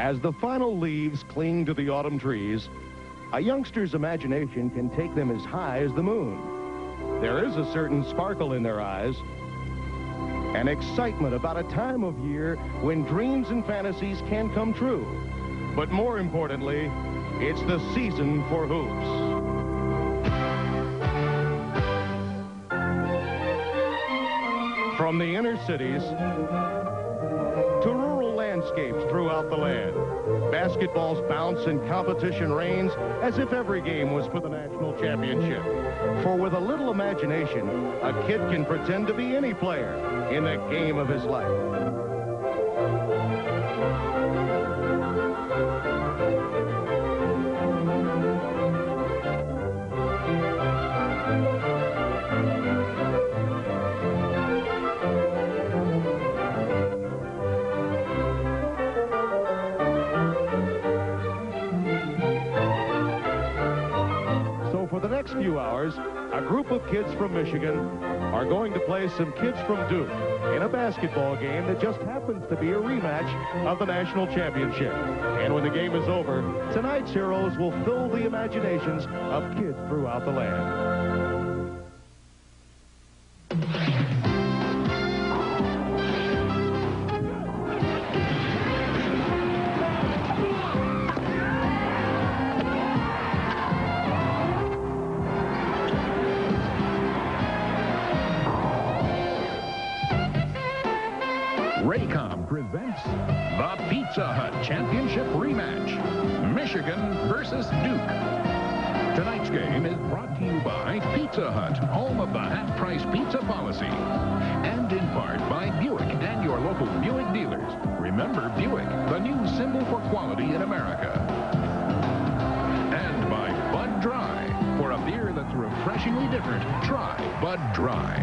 As the final leaves cling to the autumn trees, a youngster's imagination can take them as high as the moon. There is a certain sparkle in their eyes, an excitement about a time of year when dreams and fantasies can come true. But more importantly, it's the season for hoops. From the inner cities landscapes throughout the land, basketball's bounce and competition reigns as if every game was for the national championship. For with a little imagination, a kid can pretend to be any player in the game of his life. Few hours, a group of kids from Michigan are going to play some kids from Duke in a basketball game that just happens to be a rematch of the national championship. And when the game is over, tonight's heroes will fill the imaginations of kids throughout the land. Remember Buick, the new symbol for quality in America. And by Bud Dry, for a beer that's refreshingly different, try Bud Dry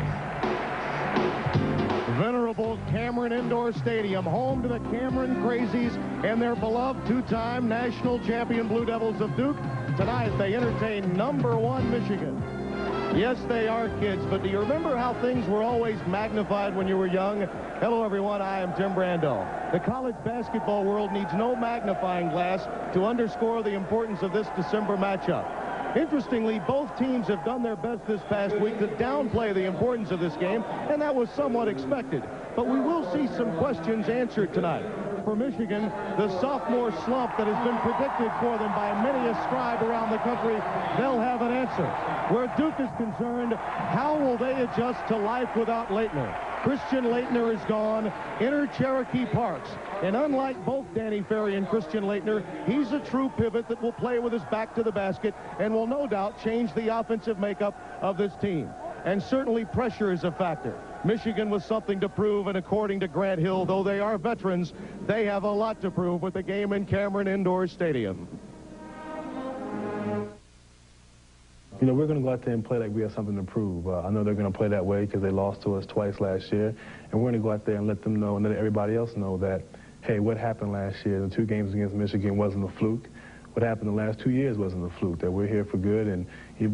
venerable Cameron Indoor Stadium, home to the Cameron Crazies and their beloved two-time national champion Blue Devils of Duke. Tonight, they entertain number one Michigan. Yes, they are kids, but do you remember how things were always magnified when you were young? Hello, everyone. I am Tim Brando. The college basketball world needs no magnifying glass to underscore the importance of this December matchup. Interestingly, both teams have done their best this past week to downplay the importance of this game, and that was somewhat expected. But we will see some questions answered tonight. For Michigan, the sophomore slump that has been predicted for them by many a scribe around the country, they'll have an answer. Where Duke is concerned, how will they adjust to life without Laettner? Christian Laettner is gone. Enter Cherokee Parks. And unlike both Danny Ferry and Christian Laettner, he's a true pivot that will play with his back to the basket and will no doubt change the offensive makeup of this team. And certainly pressure is a factor. Michigan was something to prove, and according to Grant Hill, though they are veterans, they have a lot to prove with the game in Cameron Indoor Stadium. You know, we're going to go out there and play like we have something to prove. Uh, I know they're going to play that way because they lost to us twice last year. And we're going to go out there and let them know and let everybody else know that, hey, what happened last year, the two games against Michigan wasn't a fluke. What happened the last two years wasn't a fluke, that we're here for good. And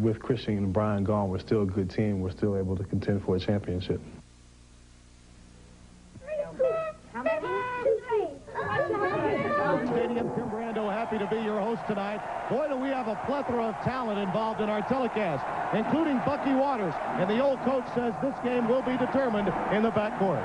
with Christian and Brian gone, we're still a good team. We're still able to contend for a championship. happy to be your host tonight. Boy, do we have a plethora of talent involved in our telecast, including Bucky Waters. And the old coach says this game will be determined in the backcourt.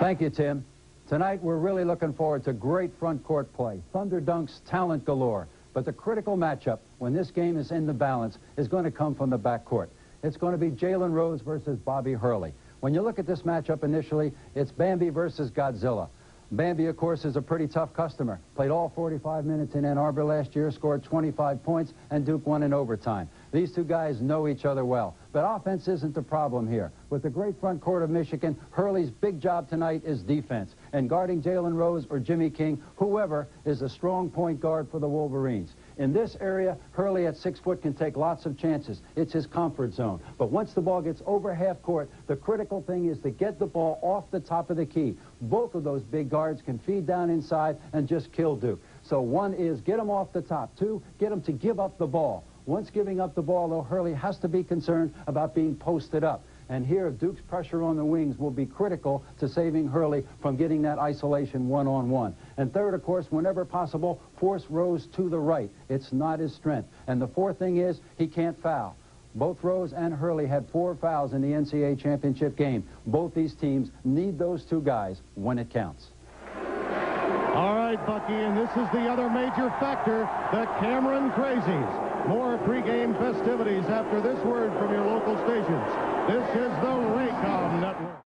Thank you, Tim. Tonight, we're really looking forward to great front court play. Thunder Dunks talent galore. But the critical matchup, when this game is in the balance, is going to come from the backcourt. It's going to be Jalen Rose versus Bobby Hurley. When you look at this matchup initially, it's Bambi versus Godzilla. Bambi, of course, is a pretty tough customer. Played all 45 minutes in Ann Arbor last year, scored 25 points, and Duke won in overtime. These two guys know each other well. But offense isn't the problem here. With the great front court of Michigan, Hurley's big job tonight is defense. And guarding Jalen Rose or Jimmy King, whoever, is a strong point guard for the Wolverines. In this area, Hurley at six foot can take lots of chances. It's his comfort zone. But once the ball gets over half court, the critical thing is to get the ball off the top of the key. Both of those big guards can feed down inside and just kill Duke. So one is get him off the top. Two, get him to give up the ball. Once giving up the ball, though, Hurley has to be concerned about being posted up. And here, Duke's pressure on the wings will be critical to saving Hurley from getting that isolation one-on-one. -on -one. And third, of course, whenever possible, force Rose to the right. It's not his strength. And the fourth thing is he can't foul. Both Rose and Hurley had four fouls in the NCAA championship game. Both these teams need those two guys when it counts. All right, Bucky, and this is the other major factor, the Cameron Crazies. More pregame festivities after this word from your local stations. This is the Raycom Network.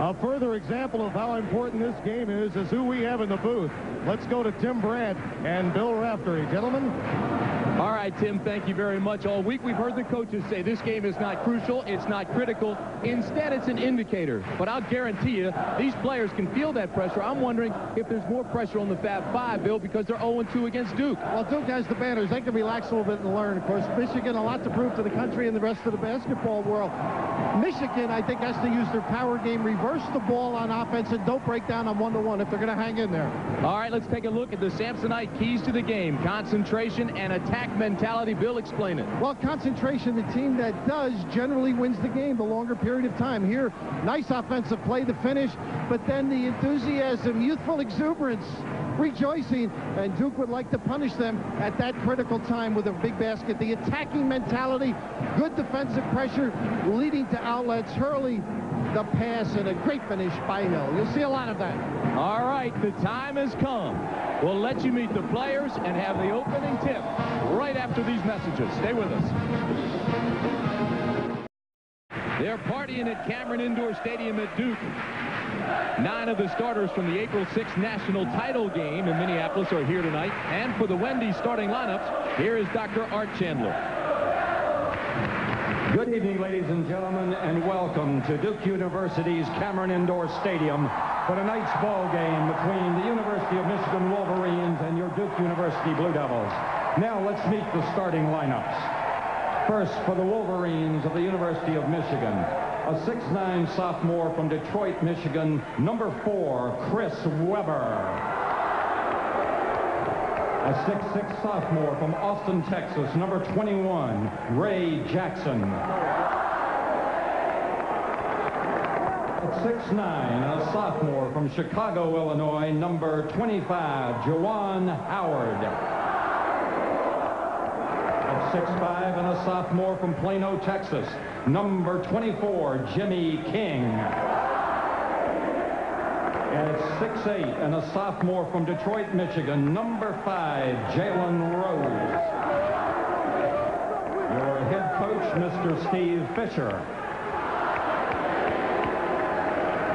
A, a further example of how important this game is is who we have in the booth. Let's go to Tim Brando and Bill Raftery. Gentlemen. All right, Tim, thank you very much. All week we've heard the coaches say this game is not crucial, it's not critical. Instead, it's an indicator. But I'll guarantee you, these players can feel that pressure. I'm wondering if there's more pressure on the Fab Five, Bill, because they're 0-2 against Duke. Well, Duke has the banners. They can relax a little bit and learn. Of course, Michigan, a lot to prove to the country and the rest of the basketball world. Michigan, I think, has to use their power game, reverse the ball on offense, and don't break down on one-to-one -one if they're going to hang in there. All right, let's take a look at the Samsonite keys to the game. Concentration and attack mentality. Bill, explain it. Well, concentration, the team that does generally wins the game the longer period of time. Here, nice offensive play to finish, but then the enthusiasm, youthful exuberance, rejoicing, and Duke would like to punish them at that critical time with a big basket. The attacking mentality, good defensive pressure, leading to outlets. Hurley the pass and a great finish by Hill. You'll see a lot of that. All right, the time has come. We'll let you meet the players and have the opening tip right after these messages. Stay with us. They're partying at Cameron Indoor Stadium at Duke. Nine of the starters from the April 6th national title game in Minneapolis are here tonight. And for the Wendy's starting lineups, here is Dr. Art Chandler. Good evening, ladies and gentlemen, and welcome to Duke University's Cameron Indoor Stadium for tonight's ball game between the University of Michigan Wolverines and your Duke University Blue Devils. Now let's meet the starting lineups. First, for the Wolverines of the University of Michigan, a 6'9 sophomore from Detroit, Michigan, number four, Chris Webber. A 6'6 sophomore from Austin, Texas, number 21, Ray Jackson. At 6'9, a sophomore from Chicago, Illinois, number 25, Juwan Howard. At 6'5 and a sophomore from Plano, Texas, number 24, Jimmy King at 6'8 and a sophomore from Detroit, Michigan, number 5, Jalen Rose. Your head coach, Mr. Steve Fisher.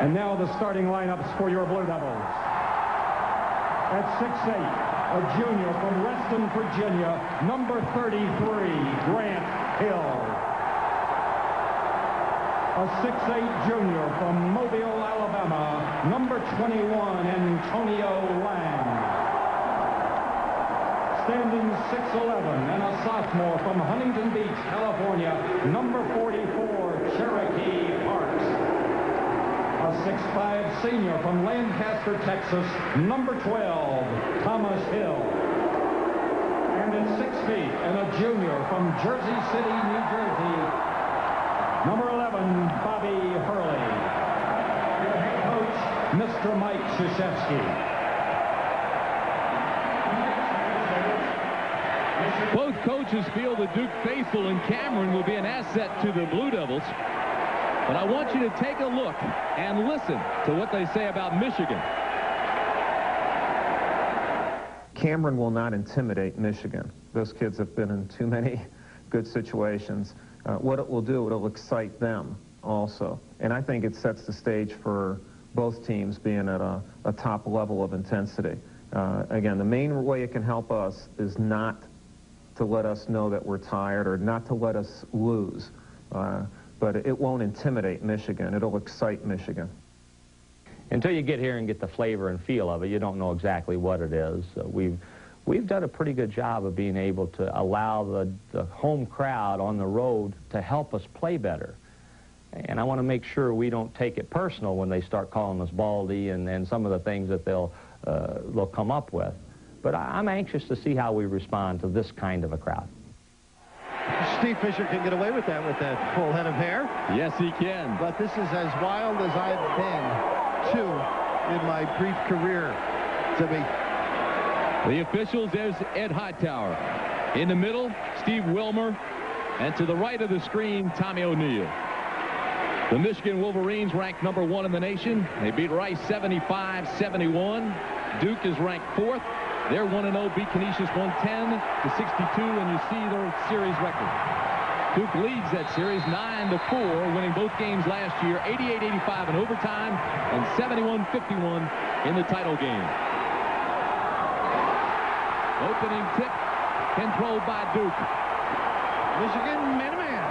And now the starting lineups for your Blue Devils. At 6'8, a junior from Reston, Virginia, number 33, Grant Hill a 6'8 junior from Mobile, Alabama, number 21, Antonio Lang. Standing 6'11 and a sophomore from Huntington Beach, California, number 44, Cherokee Parks. A 6'5 senior from Lancaster, Texas, number 12, Thomas Hill. And at 6 feet and a junior from Jersey City, New Jersey, Number 11, Bobby Hurley. Your head coach, Mr. Mike Krzyzewski. Both coaches feel the Duke faithful and Cameron will be an asset to the Blue Devils. But I want you to take a look and listen to what they say about Michigan. Cameron will not intimidate Michigan. Those kids have been in too many good situations uh, what it will do, it'll excite them also. And I think it sets the stage for both teams being at a, a top level of intensity. Uh, again, the main way it can help us is not to let us know that we're tired or not to let us lose. Uh, but it won't intimidate Michigan. It'll excite Michigan. Until you get here and get the flavor and feel of it, you don't know exactly what it is. Uh, we've we've done a pretty good job of being able to allow the, the home crowd on the road to help us play better. And I want to make sure we don't take it personal when they start calling us baldy and, and some of the things that they'll, uh, they'll come up with. But I, I'm anxious to see how we respond to this kind of a crowd. Steve Fisher can get away with that with that full head of hair. Yes, he can. But this is as wild as I've been, too, in my brief career to be. The officials, there's Ed Hightower. In the middle, Steve Wilmer. And to the right of the screen, Tommy O'Neill. The Michigan Wolverines ranked number one in the nation. They beat Rice 75-71. Duke is ranked fourth. They're 1-0, beat Canisius 110 to 62, and you see their series record. Duke leads that series 9 to 4, winning both games last year, 88-85 in overtime and 71-51 in the title game. Opening tip controlled by Duke. Michigan man-to-man.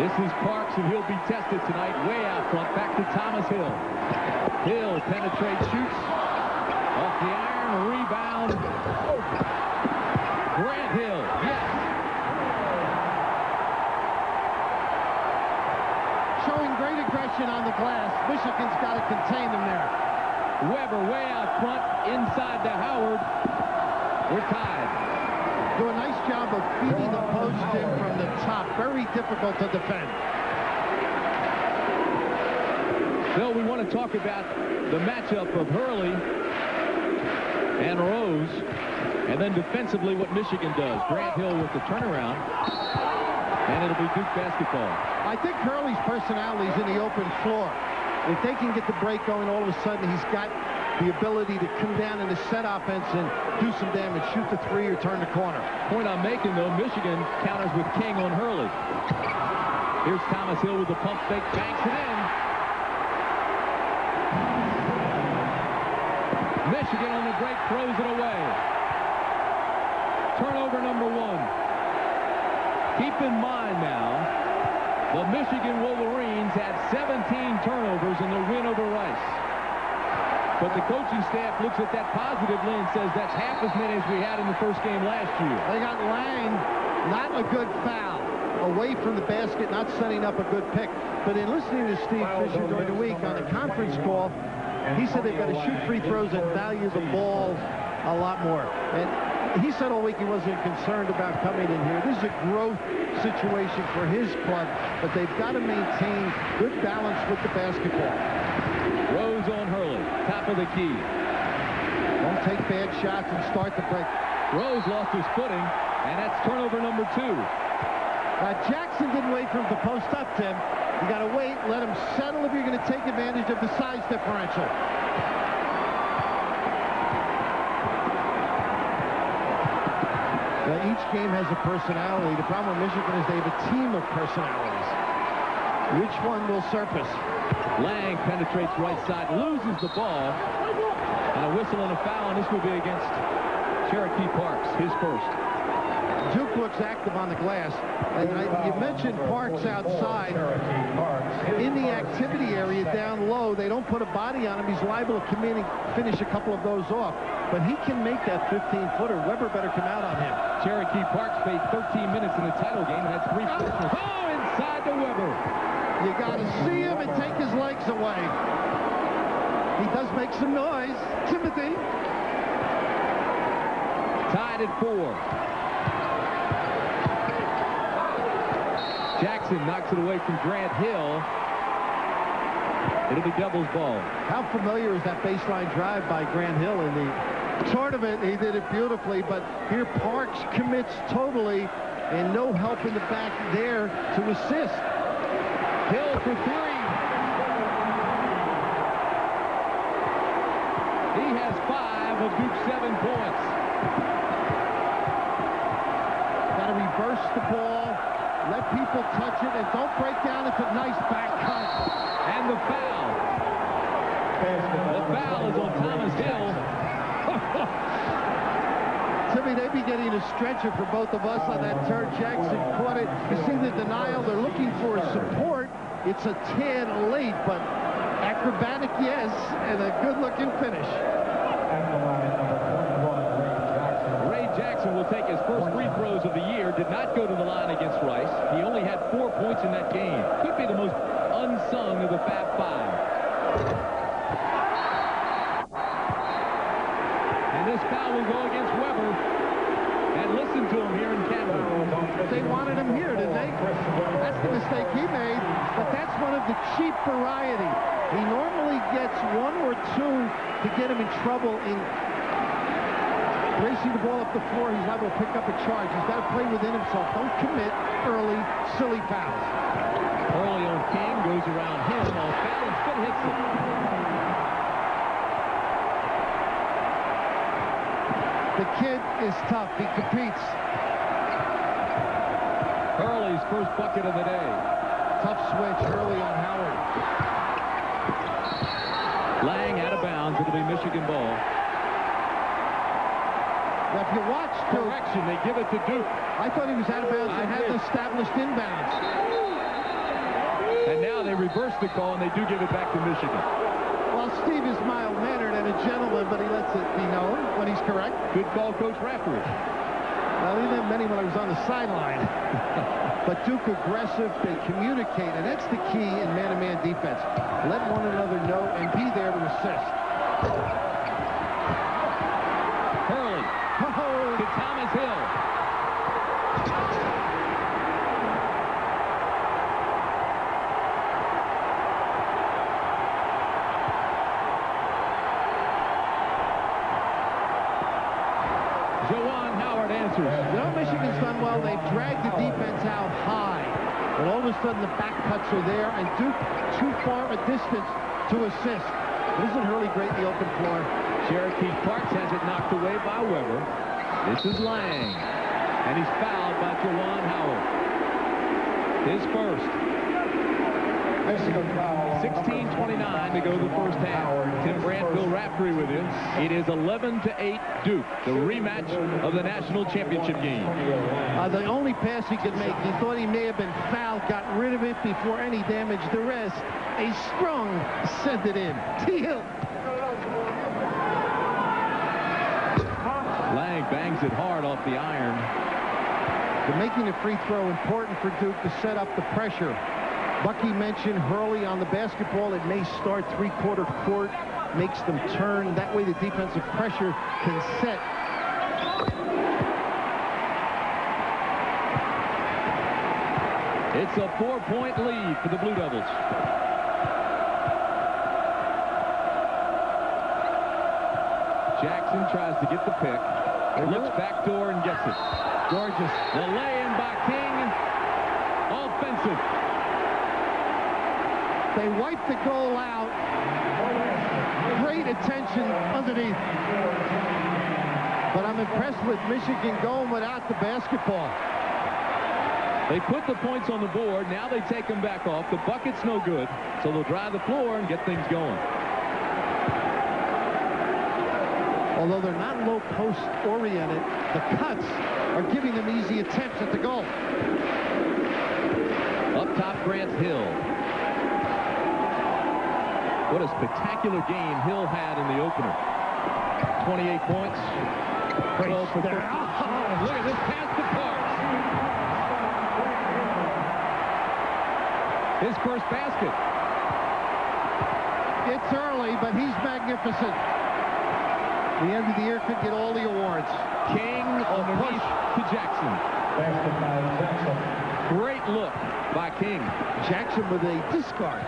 This is Parks, and he'll be tested tonight way out front. Back to Thomas Hill. Hill penetrates, shoots. Off the iron, rebound. Grant Hill, yes. Showing great aggression on the glass. Michigan's got to contain them there. Webber way out front, inside to Howard. We're tied. Do a nice job of feeding the post in from the top. Very difficult to defend. Bill, we want to talk about the matchup of Hurley and Rose, and then defensively what Michigan does. Grant Hill with the turnaround, and it'll be Duke basketball. I think Hurley's personality is in the open floor. If they can get the break going, all of a sudden he's got the ability to come down in the set offense and do some damage, shoot the three or turn the corner. Point I'm making, though, Michigan counters with King on Hurley. Here's Thomas Hill with the pump fake, banks it in. Michigan on the break throws it away. Turnover number one. Keep in mind now, the Michigan Wolverines had 17 turnovers in their win over Rice. But the coaching staff looks at that positively and says that's half as many as we had in the first game last year. They got Lang, not a good foul, away from the basket, not setting up a good pick. But in listening to Steve Fisher during the week on the conference call, he said they've got to shoot free throws and value the ball a lot more. And he said all week he wasn't concerned about coming in here. This is a growth situation for his club, but they've got to maintain good balance with the basketball. Rose on Hurley, top of the key. Don't take bad shots and start the break. Rose lost his footing, and that's turnover number two. Now, Jackson didn't wait for him to post up, Tim. You got to wait, let him settle if you're going to take advantage of the size differential. Now, each game has a personality. The problem with Michigan is they have a team of personalities. Which one will surface? Lang penetrates right side, loses the ball, and a whistle and a foul, and this will be against Cherokee Parks, his first. Duke looks active on the glass. And I, you mentioned Parks outside. In the activity area down low, they don't put a body on him. He's liable to come in and finish a couple of those off. But he can make that 15-footer. Webber better come out on him. Cherokee Parks played 13 minutes in the title game and had three personals. Oh, inside to Webber. You got to see him and take his legs away. He does make some noise. Timothy. Tied at four. Jackson knocks it away from Grant Hill. It'll be doubles ball. How familiar is that baseline drive by Grant Hill in the tournament? He did it beautifully, but here Parks commits totally and no help in the back there to assist. Hill for three. He has five of Duke's seven points. Got to reverse the ball, let people touch it, and don't break down. It's a nice back cut. And the foul. The foul is on Thomas Hill. Timmy, they'd be getting a stretcher for both of us on that turn. Jackson caught it. You see the denial. They're looking for support. It's a 10 late, but acrobatic, yes, and a good-looking finish. Ray Jackson will take his first free throws of the year. Did not go to the line against Rice. He only had four points in that game. Could be the most unsung of the Fab Five. And this foul will go against Webber. and listen to him here in Canada. They wanted him here, didn't they? That's the mistake he made, but that's one of the cheap variety. He normally gets one or two to get him in trouble in racing the ball up the floor. He's liable to pick up a charge. He's got to play within himself. Don't commit early, silly fouls. Early on King goes around him. All Fallon's foot hits it. The kid is tough. He competes. Hurley's first bucket of the day. Tough switch early on Howard. Lang out of bounds. It'll be Michigan ball. If you watch Duke, Correction, they give it to Duke. I thought he was out of bounds. They I had established inbounds. And now they reverse the call, and they do give it back to Michigan. Well, Steve is mild-mannered and a gentleman, but he lets it be known when he's correct. Good call, Coach Raftery. Well, he didn't many when I was on the sideline. but Duke aggressive, they communicate, and that's the key in man-to-man defense. Let one another know and be there to assist. Hurley Oh, to Thomas Hill. Juwan Howard answers. You know, Michigan's done well. They've dragged the defense out high. And all of a sudden, the back cuts are there, and Duke too far a distance to assist. Isn't Hurley great in the open floor? Cherokee Parks has it knocked away by Webber. This is Lang. And he's fouled by Juwan Howard. His first. 16-29 to go the first half. Tim Brando, Bill Raftery with you. It is 11 to 8 Duke, the rematch of the national championship game. Uh, the only pass he could make, he thought he may have been fouled, got rid of it before any damage. The rest, a strong sent it in. Teal. Lang bangs it hard off the iron. The making a free throw important for Duke to set up the pressure. Bucky mentioned Hurley on the basketball. It may start three-quarter court, makes them turn. That way the defensive pressure can set. It's a four-point lead for the Blue Devils. Jackson tries to get the pick. Looks back door and gets it. Gorgeous. The lay-in by King. Offensive. They wipe the goal out. Great attention underneath. But I'm impressed with Michigan going without the basketball. They put the points on the board. Now they take them back off. The bucket's no good. So they'll drive the floor and get things going. Although they're not low post oriented, the cuts are giving them easy attempts at the goal. Up top, Grant Hill. What a spectacular game Hill had in the opener. 28 points. 12 for 13. Look at this pass to Parks. His first basket. It's early, but he's magnificent. The end of the year could get all the awards. King underneath to Jackson. Great look by King. Jackson with a discard.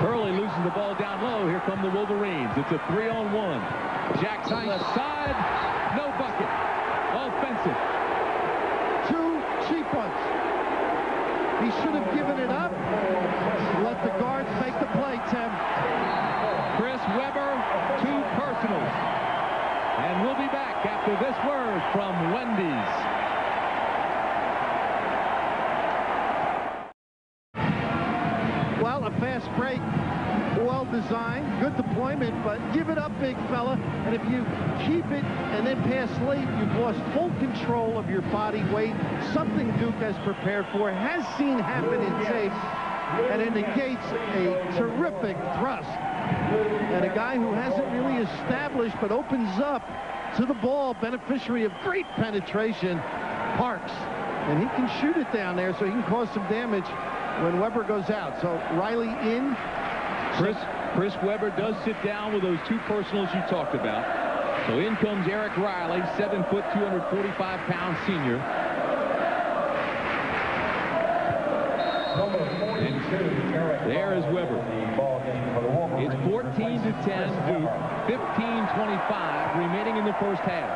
Hurley loses the ball down low. Here come the Wolverines. It's a three-on-one. Jackson left side. No bucket. Offensive. Two cheap ones. He should have given it up. Let the guards make the play, Tim. Chris Webber, two personals. And we'll be back after this word from Wendy's. Well, a fast break, well designed, good deployment, but give it up, big fella. And if you keep it and then pass late, you've lost full control of your body weight. Something Duke has prepared for, has seen happen in tapes, and it negates a terrific thrust. And a guy who hasn't really established but opens up to the ball, beneficiary of great penetration, Parks. And he can shoot it down there so he can cause some damage when Webber goes out. So Riley in. Chris, Chris Webber does sit down with those two personals you talked about. So in comes Eric Riley, 7 foot, 245 pound senior. There is Webber. It's 14 to 10 Duke, 15-25 remaining in the first half.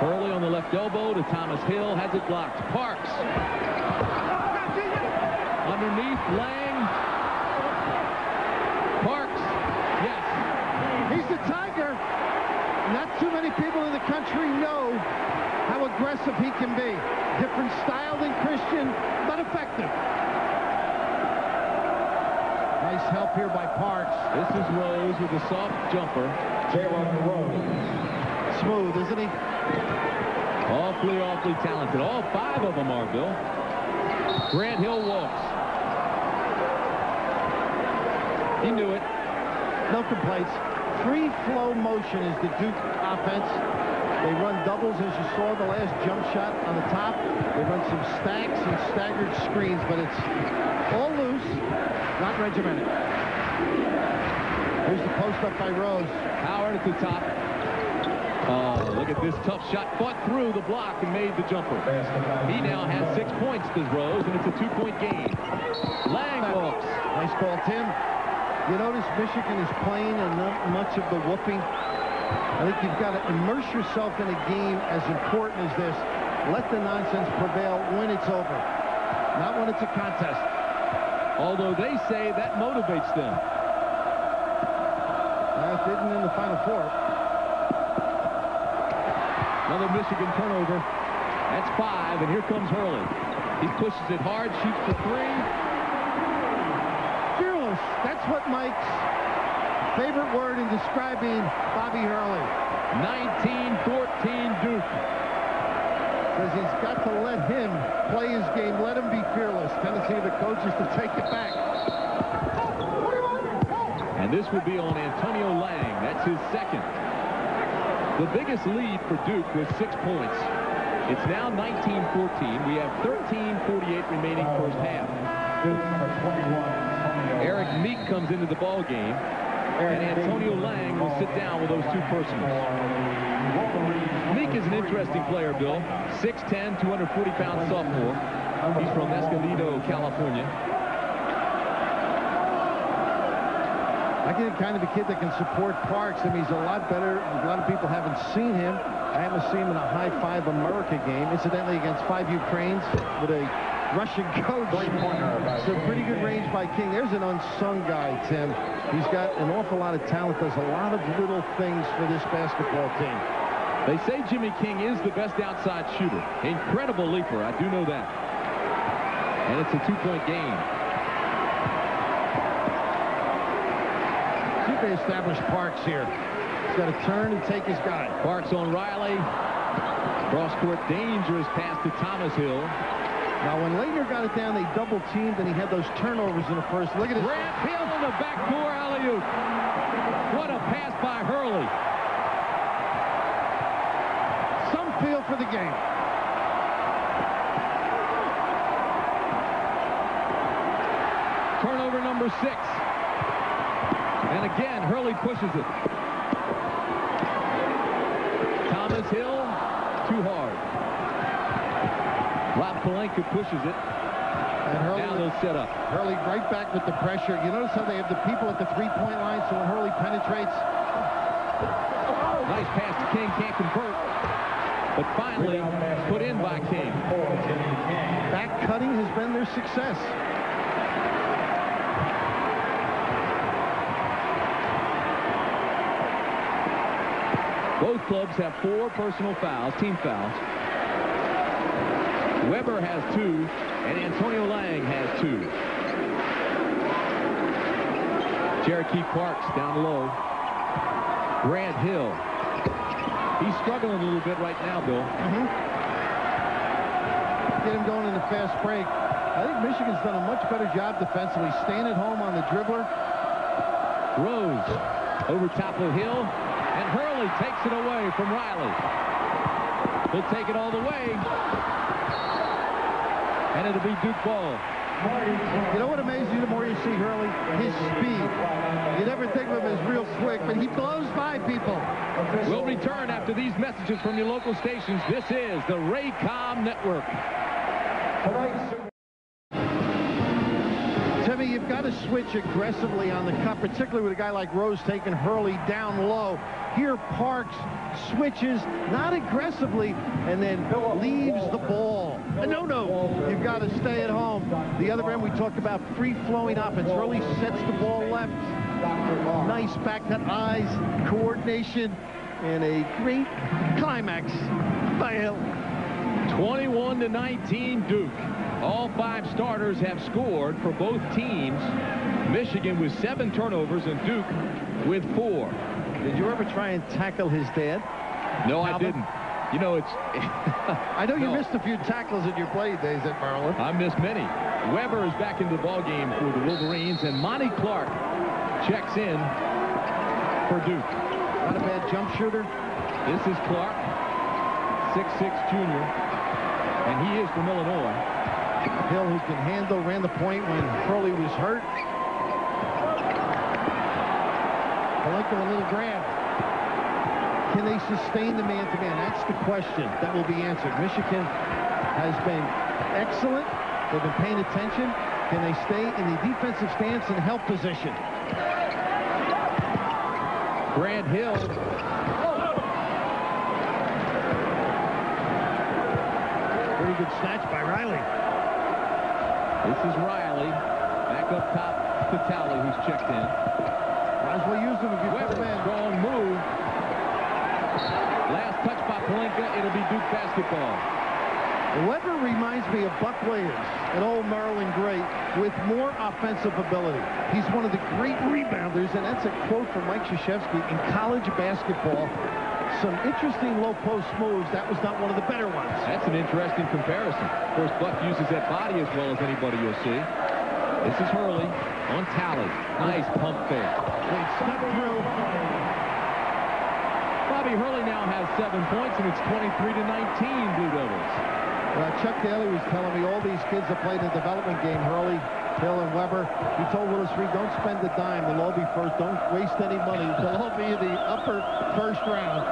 Hurley on the left elbow to Thomas Hill, has it blocked. Parks. Underneath, Lang. Parks. Yes. He's the Tiger. Not too many people in the country know how aggressive he can be. Different style than Christian, but effective. Nice help here by Parks. This is Rose with a soft jumper. Jalen Rose. Smooth, isn't he? Awfully, awfully talented. All five of them are, Bill. Grant Hill walks. He knew it. No complaints. Free flow motion is the Duke offense. They run doubles, as you saw the last jump shot on the top. They run some stacks and staggered screens, but it's all loose, not regimented. Here's the post up by Rose. Howard at the top. Oh, uh, look at this tough shot. Fought through the block and made the jumper. He now has six points, does Rose, and it's a two-point game. Lang walks. Nice call, Tim. You notice Michigan is playing and not much of the whooping. I think you've got to immerse yourself in a game as important as this. Let the nonsense prevail when it's over, not when it's a contest. Although they say that motivates them. It didn't in the Final Four. Another Michigan turnover. That's five, and here comes Hurley. He pushes it hard, shoots for three. Fearless. That's what Mike's favorite word in describing Bobby Hurley. 19-14 Duke. Says he's got to let him play his game. Let him be fearless. Tendency of the coaches to take it back. And this will be on Antonio Lang. That's his second. The biggest lead for Duke was six points. It's now 19-14. We have 13-48 remaining first half. Erik Meek comes into the ball game, and Antonio Lang will sit down with those two personals. Meek is an interesting player, Bill. 6'10", 240-pound sophomore. He's from Escondido, California. I get the kind of a kid that can support Parks. I mean, he's a lot better. A lot of people haven't seen him. I haven't seen him in a High Five America game, incidentally against five Ukraines with a Russian coach. It's a pretty good range by King. There's an unsung guy, Tim. He's got an awful lot of talent, does a lot of little things for this basketball team. They say Jimmy King is the best outside shooter. Incredible leaper, I do know that. And it's a two-point game. See established Parks here. He's got to turn and take his guy. Parks on Riley. Cross-court dangerous pass to Thomas Hill. Now, when Laettner got it down, they double-teamed, and he had those turnovers in the first. Look at this. Grant Hill in the backdoor alley-oop. What a pass by Hurley. Some feel for the game. Turnover number six. And again, Hurley pushes it. Thomas Hill, too hard. Rob Pelinka pushes it. And Hurley, Now they'll set up. Hurley right back with the pressure. You notice how they have the people at the three-point line, so when Hurley penetrates, Nice pass to King, can't convert. But finally, put in by King. back cutting has been their success. Both clubs have four personal fouls, team fouls. Webber has two, and Antonio Lang has two. Cherokee Parks down low. Grant Hill. He's struggling a little bit right now, Bill. Mm-hmm. Get him going in the fast break. I think Michigan's done a much better job defensively, staying at home on the dribbler. Rose over top of Hill, and Hurley takes it away from Riley. He'll take it all the way, and it'll be Duke ball. You know what amazes you the more you see Hurley? His speed. You never think of him as real quick, but he blows by people. We'll return after these messages from your local stations. This is the Raycom Network. Timmy, you've got to switch aggressively on the cup, particularly with a guy like Rose taking Hurley down low. Here, Parks switches, not aggressively, and then leaves the ball. No, no, you've got to stay at home. The other end, we talked about free-flowing offense. Hurley sets the ball left. Nice back cut eyes, coordination, and a great climax by Hill. 21 to 19 Duke. All five starters have scored for both teams. Michigan with seven turnovers and Duke with four. Did you ever try and tackle his dad? No, I didn't. You know, it's... I know you missed a few tackles in your play days at Maryland. I missed many. Webber is back into the ballgame for the Wolverines, and Marty Clark checks in for Duke. Not a bad jump shooter. This is Clark, 6'6 junior, and he is from Illinois. Hill, who can handle, ran the point when Hurley was hurt. Pelinka a little grab. Can they sustain the man-to-man? That's the question that will be answered. Michigan has been excellent. They've been paying attention. Can they stay in the defensive stance and help position? Grant Hill. Pretty good snatch by Riley. This is Riley. Back up top to Talley, who's checked in. As well use them if you put them in. strong move. Last touch by Pelinka. It'll be Duke basketball. Webber reminds me of Buck Williams, an old Maryland great, with more offensive ability. He's one of the great rebounders, and that's a quote from Mike Krzyzewski in college basketball. Some interesting low post moves. That was not one of the better ones. That's an interesting comparison. Of course, Buck uses that body as well as anybody you'll see. This is Hurley on Talley. Nice pump fake. They step through. Bobby Hurley now has seven points, and it's 23 to 19 Blue Devils. Chuck Daly was telling me all these kids that played in the development game, Hurley, Hill, and Webber, he told Willis Reed, don't spend a dime. They'll all be first. Don't waste any money. They'll all be in the upper first round.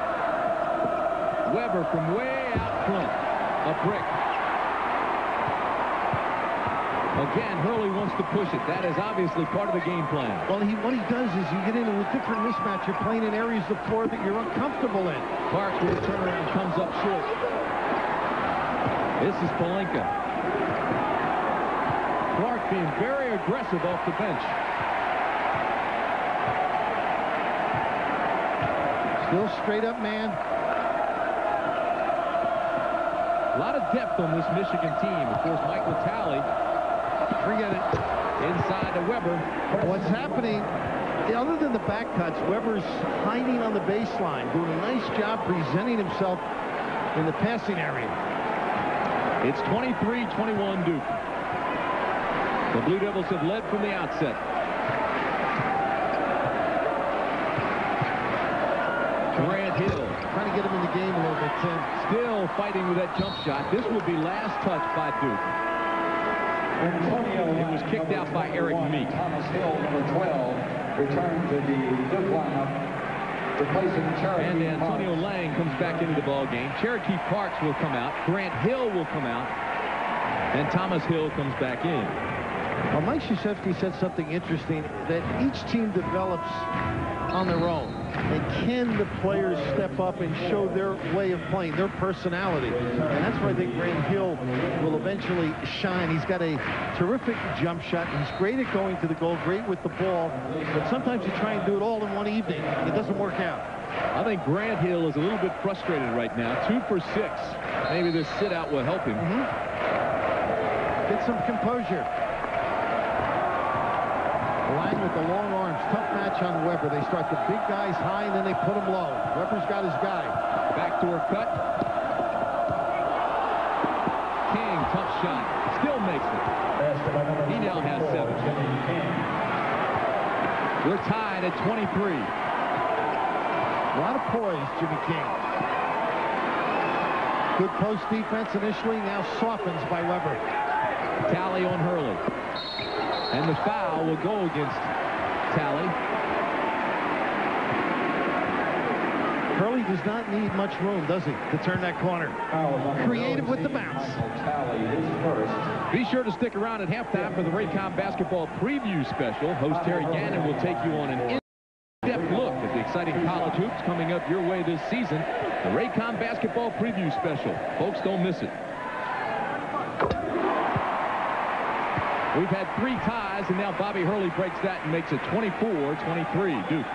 Webber from way out front. A brick. Again, Hurley wants to push it. That is obviously part of the game plan. Well, he, what he does is you get into a different mismatch. You're playing in areas of floor that you're uncomfortable in. Parks with a turnaround comes up short. This is Pelinka. Clark being very aggressive off the bench. Still straight up man. A lot of depth on this Michigan team. Of course, Michael Talley Forget it. inside to Webber. What's happening, other than the back cuts, Webber's hiding on the baseline, doing a nice job presenting himself in the passing area. It's 23-21 Duke. The Blue Devils have led from the outset. Grant Hill Trying to get him in the game a little bit, Tim. still fighting with that jump shot. This will be last touch by Duke. Antonio It was kicked out by Erik Meek. Thomas Hill, number 12, returned to the Duke lineup, replacing Cherokee And Antonio Parks. Lang comes back into the ball game. Cherokee Parks will come out. Grant Hill will come out. And Thomas Hill comes back in. Well, Mike Krzyzewski said something interesting, that each team develops on their own. And can the players step up and show their way of playing, their personality? And that's where I think Grant Hill will eventually shine. He's got a terrific jump shot. He's great at going to the goal, great with the ball. But sometimes you try and do it all in one evening, and it doesn't work out. I think Grant Hill is a little bit frustrated right now. Two for six. Maybe this sit out will help him. Mm-hmm. Get some composure. With the long arms. Tough match on Webber. They start the big guys high, and then they put them low. Webber's got his guy. Backdoor cut. King, tough shot. Still makes it. He now has seven. We're tied at 23. A lot of poise, Jimmy King. Good post defense initially, now softens by Webber. Talley on Hurley. And the foul will go against Talley. Hurley does not need much room, does he, to turn that corner? Creative with the bounce. Be sure to stick around at halftime for the Raycom Basketball Preview Special. Host Terry Gannon will take you on an in-depth look at the exciting college hoops coming up your way this season. The Raycom Basketball Preview Special. Folks, don't miss it. We've had three ties, and now Bobby Hurley breaks that and makes it 24-23 Duke.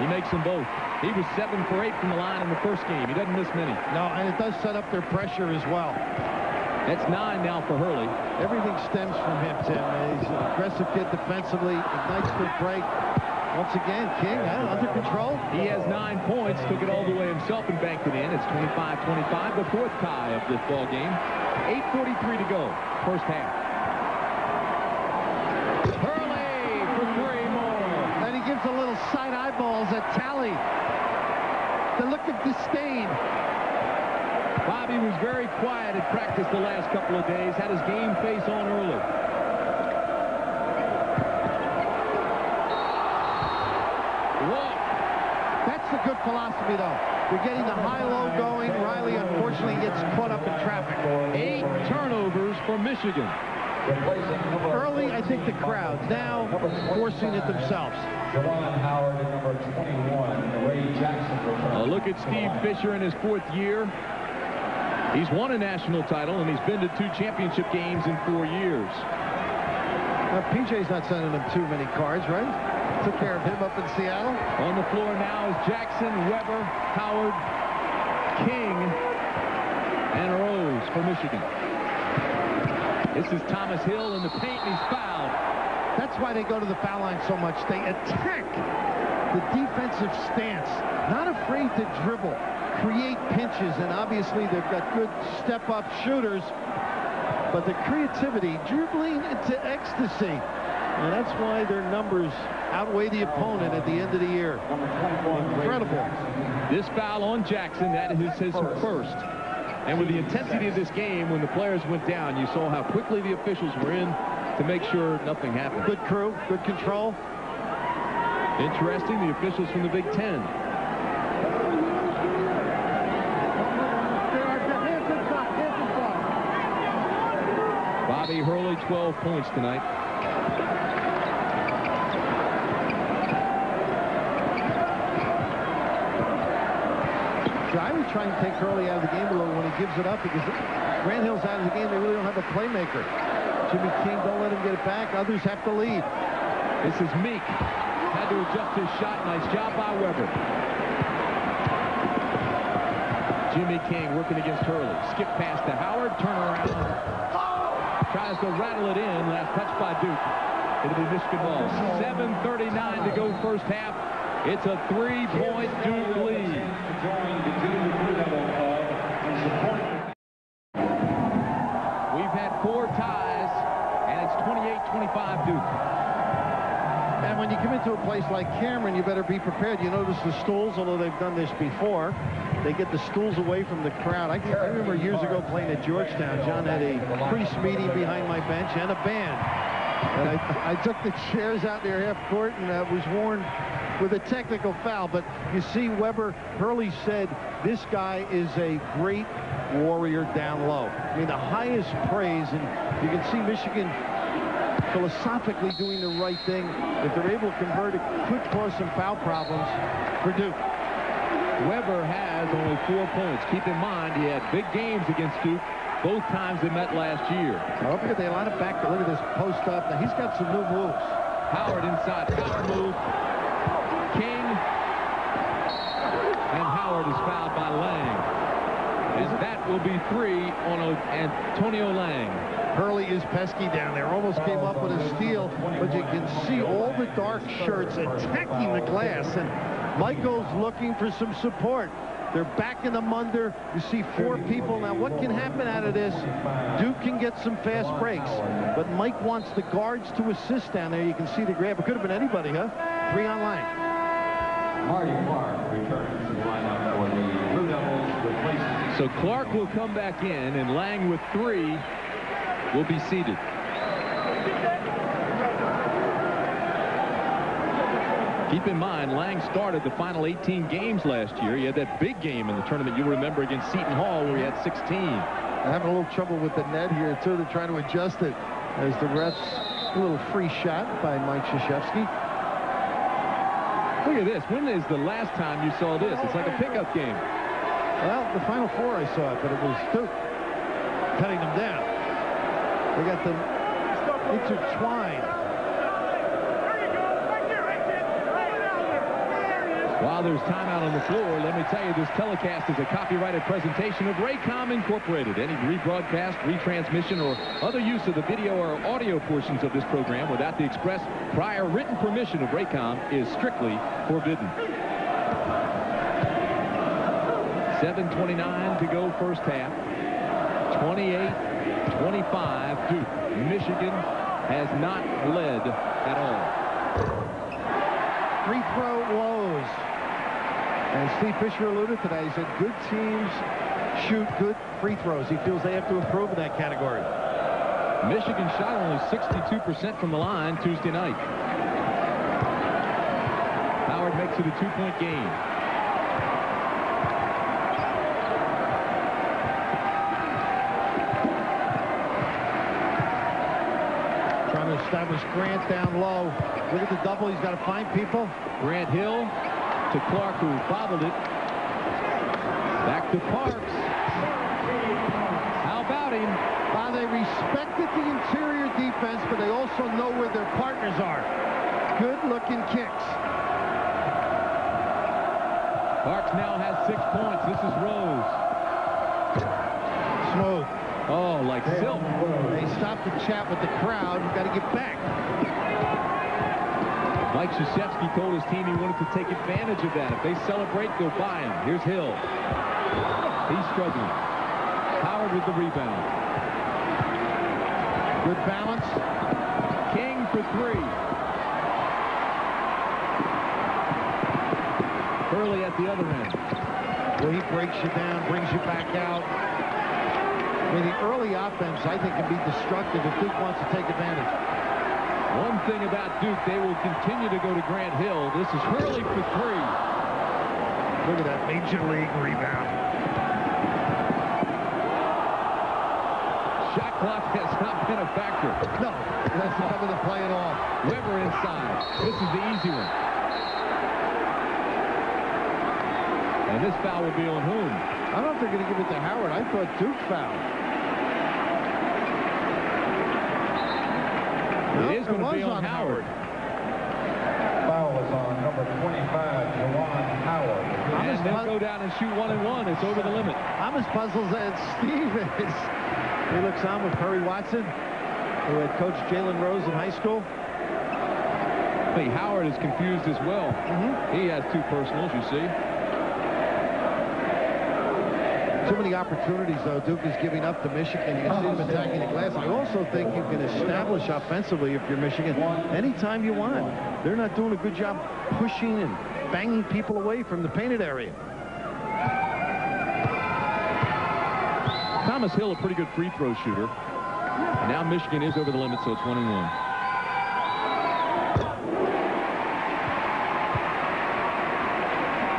He makes them both. He was 7 for 8 from the line in the first game. He doesn't miss many. No, and it does set up their pressure as well. That's nine now for Hurley. Everything stems from him, Tim. He's an aggressive kid defensively, ignites the break. Once again, King uh, under control. He has nine points, took it all the way himself and banked it in. It's 25-25, the fourth tie of this ball game. 8.43 to go, first half. Hurley for three more. And he gives a little side eyeballs at Tally. The look of disdain. Bobby was very quiet at practice the last couple of days, had his game face on early. Walk. That's the good philosophy, though. We're getting the high-low going. Riley, unfortunately, gets caught up in traffic. Eight turnovers for Michigan. Early, I think the crowd. Now, forcing it themselves. Juwan Howard at number 21, Ray A look at Steve Fisher in his fourth year. He's won a national title, and he's been to two championship games in four years. Now, PJ's not sending him too many cards, right? Took care of him up in Seattle. On the floor now is Jackson, Webber, Howard, King, and Rose for Michigan. This is Thomas Hill in the paint, and he's fouled. That's why they go to the foul line so much. They attack the defensive stance, not afraid to dribble, create pinches, and obviously they've got good step-up shooters, but the creativity, dribbling into ecstasy, and that's why their numbers outweigh the opponent at the end of the year. Incredible. This foul on Jackson, that is his first. And with the intensity of this game, when the players went down, you saw how quickly the officials were in to make sure nothing happened. Good crew, good control. Interesting, the officials from the Big Ten. Bobby Hurley, 12 points tonight. I would try and take Hurley out of the game a little when he gives it up because Grant Hill's out of the game. They really don't have a playmaker. Jimmy King, don't let him get it back. Others have to lead. This is Meek. Had to adjust his shot. Nice job by Webber. Jimmy King working against Hurley. Skip pass to Howard. Turn around. Tries to rattle it in. Last touch by Duke. It'll be Michigan ball. 7.39 to go first half. It's a three-point Duke lead. We've had four ties, and it's 28-25 Duke. And when you come into a place like Cameron, you better be prepared. You notice the stools, although they've done this before, they get the stools away from the crowd. I, I remember years ago playing at Georgetown. John had a priest meeting behind my bench and a band. And I, I took the chairs out there half court and I was warned with a technical foul. But you see Webber, Hurley said this guy is a great warrior down low. I mean, the highest praise, and you can see Michigan philosophically doing the right thing. If they're able to convert, it could cause some foul problems for Duke. Webber has only four points. Keep in mind, he had big games against Duke both times they met last year. Look at they line it back. Look at this post up. Now, he's got some new moves. Howard inside. Power move. King. And Howard is fouled by Lang. And that will be three on Antonio Lang. Hurley is pesky down there. Almost came up with a steal, but you can see all the dark shirts attacking the glass. And Michael's looking for some support. They're back in the Munder. You see four people. Now, what can happen out of this? Duke can get some fast breaks. But Mike wants the guards to assist down there. You can see the grab. It could have been anybody, huh? Three on line. Marty Clark returns So Clark will come back in, and Lang with three will be seated. Keep in mind, Lang started the final 18 games last year. He had that big game in the tournament you'll remember against Seton Hall where he had 16. I'm Having a little trouble with the net here, too. They're trying to adjust it as the refs, a little free shot by Mike Krzyzewski. Look at this. When is the last time you saw this? It's like a pickup game. Well, the Final Four I saw it, but it was Duke cutting them down. They got them intertwined. While there's timeout on the floor, let me tell you, this telecast is a copyrighted presentation of Raycom Incorporated. Any rebroadcast, retransmission, or other use of the video or audio portions of this program without the express prior written permission of Raycom is strictly forbidden. 7.29 to go first half. 28-25 Duke. Michigan has not led at all. Free throw woes. And Steve Fisher alluded today, that. He said good teams shoot good free throws. He feels they have to improve in that category. Michigan shot only 62% from the line Tuesday night. Howard makes it a two-point game. Establish Grant down low. Look at the double. He's got to find people. Grant Hill to Clark, who bobbled it. Back to Parks. How about him? Uh, they respected the interior defense, but they also know where their partners are. Good-looking kicks. Parks now has six points. This is Rose. Like silk. They stopped to chat with the crowd. You've got to get back. Mike Krzyzewski told his team he wanted to take advantage of that. If they celebrate, go buy him. Here's Hill. He's struggling. Howard with the rebound. Good balance. King for three. Hurley at the other end. Well, he breaks you down, brings you back out. I mean, the early offense, I think, can be destructive if Duke wants to take advantage. One thing about Duke, they will continue to go to Grant Hill. This is Hurley for three. Look at that major league rebound. Shot clock has not been a factor. No, that's not coming to play at all. Webber inside. This is the easy one. And this foul will be on whom? I don't know if they're going to give it to Howard. I thought Duke fouled. It is going to be on Howard. Foul is on number 25, Juwan Howard. I'm And they'll go down and shoot one and one. It's over the limit. I'm as puzzled as Steve is. He looks on with Perry Watson, who had coached Jalen Rose in high school. Hey, Howard is confused as well. Mm-hmm. He has two personals, you see. Too many opportunities, though, Duke is giving up to Michigan. You can see them oh. attacking the glass. I also think you can establish offensively if you're Michigan anytime you want. They're not doing a good job pushing and banging people away from the painted area. Thomas Hill, a pretty good free throw shooter. And now Michigan is over the limit, so it's one and one.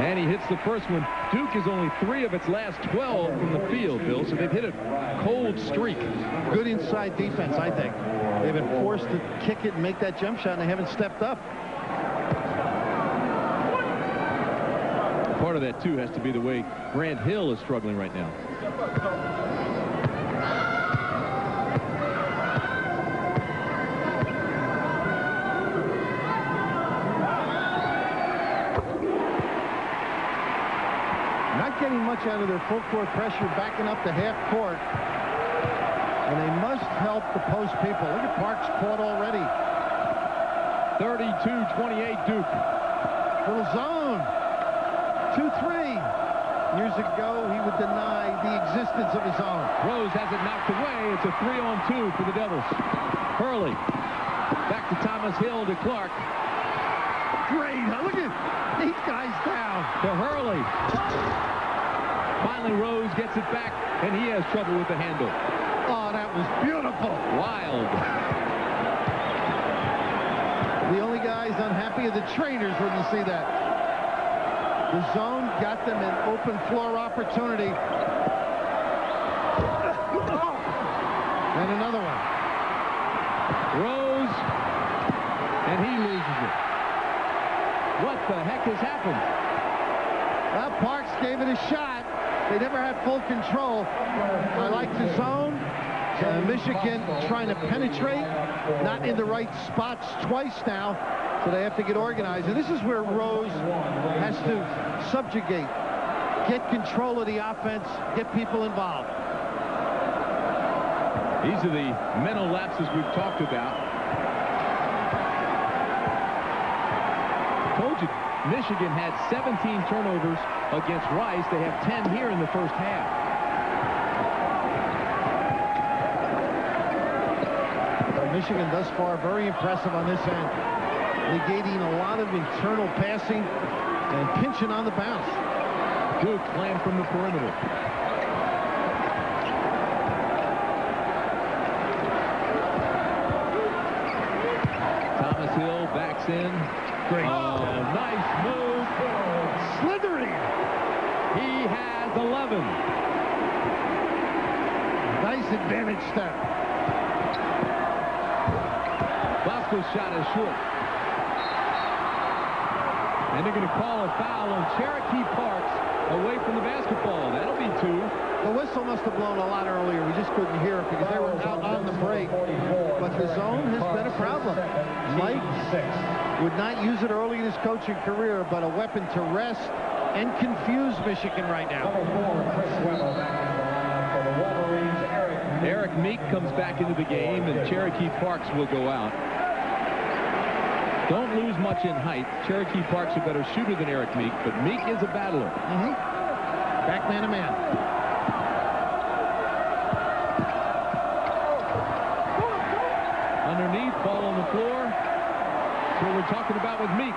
And he hits the first one. Duke is only three of its last 12 from the field, Bill, so they've hit a cold streak. Good inside defense, I think. They've been forced to kick it and make that jump shot, and they haven't stepped up. Part of that, too, has to be the way Grant Hill is struggling right now. Not getting much out of their full court pressure, backing up to half court. And they must help the post people. Look at Parks caught already. 32-28 Duke. Little zone. 2-3. Years ago, he would deny the existence of his own. Rose has it knocked away. It's a three-on-two for the Devils. Hurley. Back to Thomas Hill to Clark. great. Look at these guys down. To Hurley. Finally, Rose gets it back, and he has trouble with the handle. Oh, that was beautiful. Wild. The only guys unhappy are the trainers when you see that. The zone got them an open floor opportunity. And another one. Rose, and he loses it. What the heck has happened? Well, Parks gave it a shot. They never had full control. I like the zone. Uh, Michigan trying to penetrate, not in the right spots twice now, so they have to get organized. And this is where Rose has to subjugate, get control of the offense, get people involved. These are the mental lapses we've talked about. Michigan had 17 turnovers against Rice. They have 10 here in the first half. Michigan thus far very impressive on this end. Negating a lot of internal passing and pinching on the bounce. Good slam from the perimeter. Thomas Hill backs in. Great. Oh, uh, nice move. Slithering. He has 11. Nice advantage step. Bosco's shot is short. And they're going to call a foul on Cherokee Parks away from the basketball. That'll be two. The whistle must have blown a lot earlier. We just couldn't hear it because they were out on the break. But the zone has been a problem. Mike would not use it early in his coaching career, but a weapon to rest and confuse Michigan right now. Erik Meek comes back into the game, and Cherokee Parks will go out. Don't lose much in height. Cherokee Park's a better shooter than Erik Meek, but Meek is a battler. Mm -hmm. Back man to man. Underneath, ball on the floor. That's what we're talking about with Meek.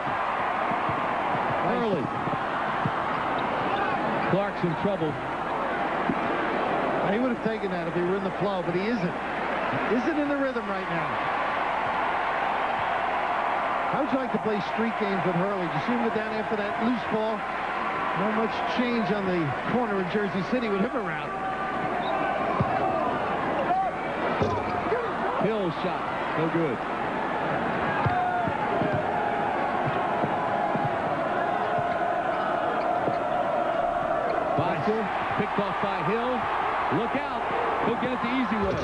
Early. Clark's in trouble. He would have taken that if he were in the flow, but he isn't. Isn't in the rhythm right now. How would you like to play street games with Hurley? Did you see him go down after that loose ball? Not much change on the corner in Jersey City with him around. Hill shot. No good. Picked off by Hill. Look out. He'll get the easy one.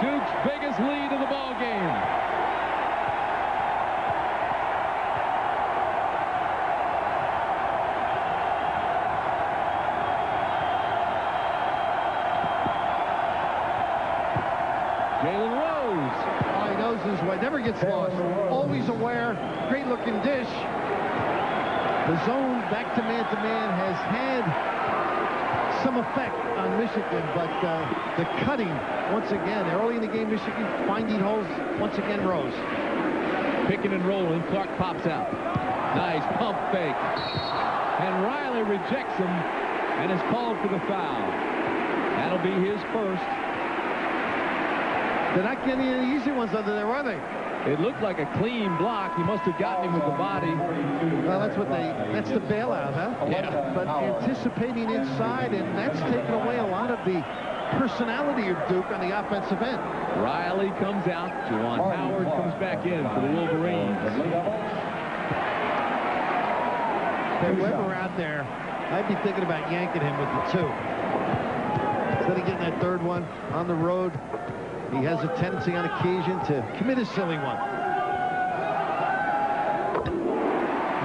Duke's biggest lead of the ball game. Jalen knows his way. Never gets lost. Always aware. Great looking dish. The zone back to man-to-man has had some effect on Michigan, but uh, the cutting, once again, early in the game, Michigan finding holes, once again, Rose. Picking and rolling. Clark pops out. Nice pump fake. And Riley rejects him and is called for the foul. That'll be his first. They're not getting any easy ones under there, are they? It looked like a clean block. He must have gotten him with the body. Well, that's what they, that's the bailout, huh? Yeah. But anticipating inside, and that's taken away a lot of the personality of Duke on the offensive end. Riley comes out. Juwan Howard comes back in for the Wolverines. If Webber out there, I'd be thinking about yanking him with the two. Instead of getting that third one on the road, he has a tendency on occasion to commit a silly one.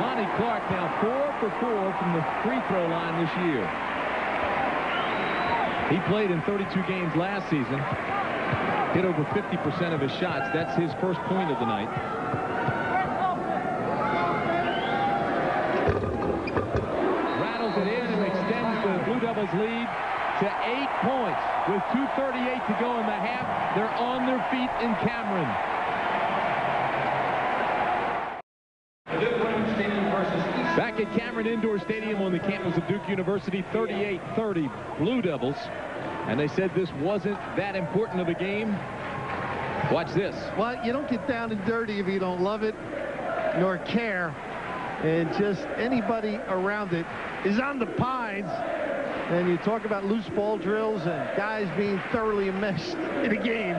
Lonnie Clark now four for four from the free throw line this year. He played in 32 games last season. Hit over 50% of his shots. That's his first point of the night. Rattles it in and extends the Blue Devils lead to eight points. With 2.38 to go in the half, they're on their feet in Cameron. Back at Cameron Indoor Stadium on the campus of Duke University, 38-30 Blue Devils. And they said this wasn't that important of a game. Watch this. Well, you don't get down and dirty if you don't love it nor care. And just anybody around it is on the pines. And you talk about loose ball drills and guys being thoroughly enmeshed in a game.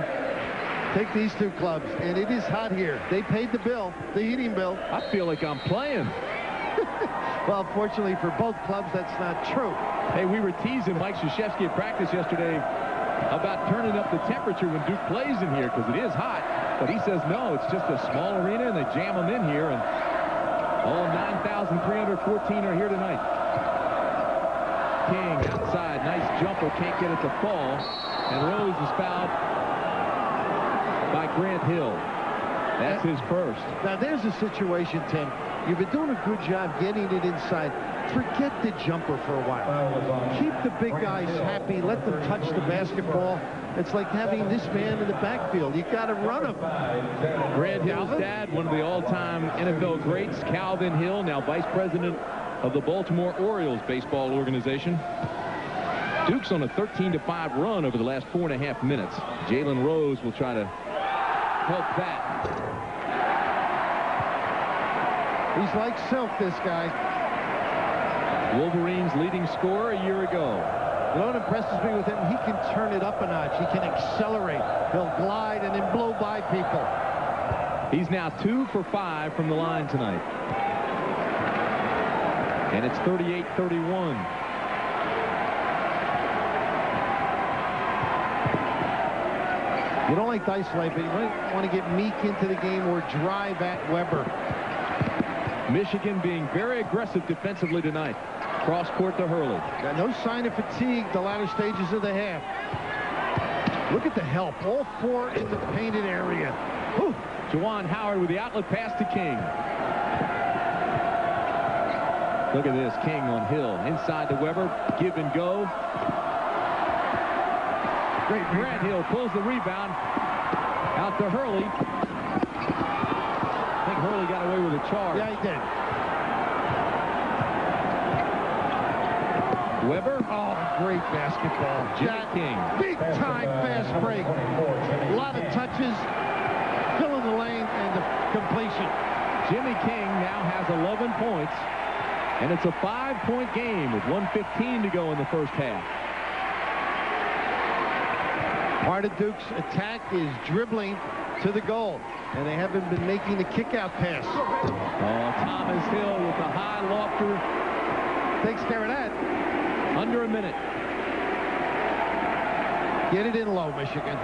Take these two clubs, and it is hot here. They paid the bill, the heating bill. I feel like I'm playing. well, fortunately for both clubs, that's not true. Hey, we were teasing Mike Krzyzewski at practice yesterday about turning up the temperature when Duke plays in here because it is hot. But he says, no, it's just a small arena, and they jam them in here. And all 9,314 are here tonight. King outside. Nice jumper. Can't get it to fall. And Rose is fouled by Grant Hill. That's his first. Now, there's a situation, Tim. You've been doing a good job getting it inside. Forget the jumper for a while. Keep the big guys happy. Let them touch the basketball. It's like having this man in the backfield. You got to run him. Grant Hill's dad, one of the all-time NFL greats, Calvin Hill, now vice president of the Baltimore Orioles baseball organization. Duke's on a 13-5 run over the last four and a half minutes. Jalen Rose will try to help that. He's like silk, this guy. Wolverines leading scorer a year ago. You know what impresses me with him? He can turn it up a notch. He can accelerate. He'll glide and then blow by people. He's now two for five from the line tonight. And it's 38-31. You don't like to isolate, but you might want to get Meek into the game or drive at Webber. Michigan being very aggressive defensively tonight. Cross court to Hurley. Got no sign of fatigue the latter stages of the half. Look at the help. All four in the painted area. Whew. Juwan Howard with the outlet pass to King. Look at this. King on Hill. Inside to Webber. Give and go. Great Grant Hill pulls the rebound. Out to Hurley. I think Hurley got away with a charge. Yeah, he did. Webber. Oh, great basketball. Jack King. Big time fast break. A lot of touches. Filling the lane and the completion. Jimmy King now has 11 points. And it's a five-point game with 115 to go in the first half. Part of Duke's attack is dribbling to the goal. And they haven't been making the kick-out pass. Oh, Thomas Hill with the high lofter. Takes care of that. Under a minute. Get it in low, Michigan.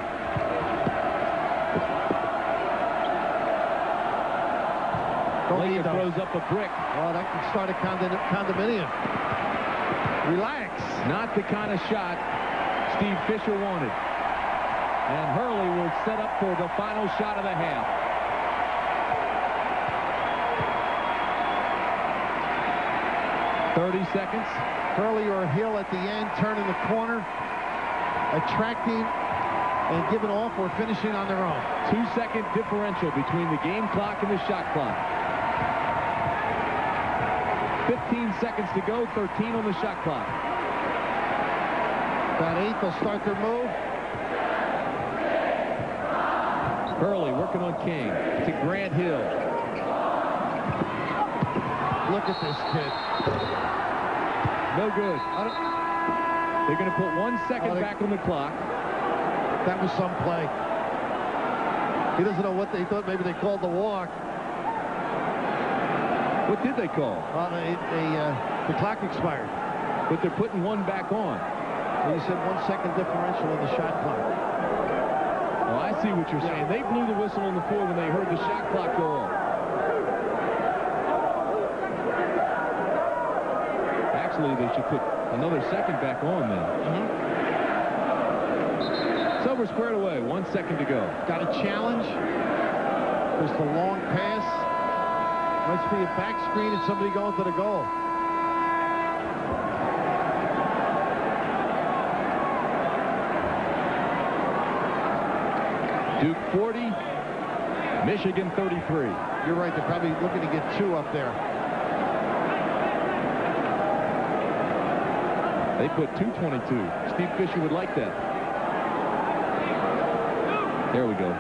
Laker throws up a brick. Oh, that could start a condominium. Relax. Not the kind of shot Steve Fisher wanted. And Hurley will set up for the final shot of the half. Thirty seconds. Hurley or Hill at the end, turning the corner, attracting and giving off or finishing on their own. Two-second differential between the game clock and the shot clock. Seconds to go, 13 on the shot clock. About eight, they'll start their move. Hurley working on King to Grant Hill. Look at this kid. No good. They're going to put one second back on the clock. That was some play. He doesn't know what they thought. Maybe they called the walk. What did they call? Well, they, they, uh, the clock expired. But they're putting one back on. He said one second differential in the shot clock. Well, I see what you're saying. They blew the whistle on the floor when they heard the shot clock go off. Actually, they should put another second back on then. Mm -hmm. So we're squared away. One second to go. Got a challenge. Just a long pass. Let's be a back screen and somebody going to the goal. Duke 40, Michigan 33. You're right, they're probably looking to get two up there. They put 222. Steve Fisher would like that. There we go.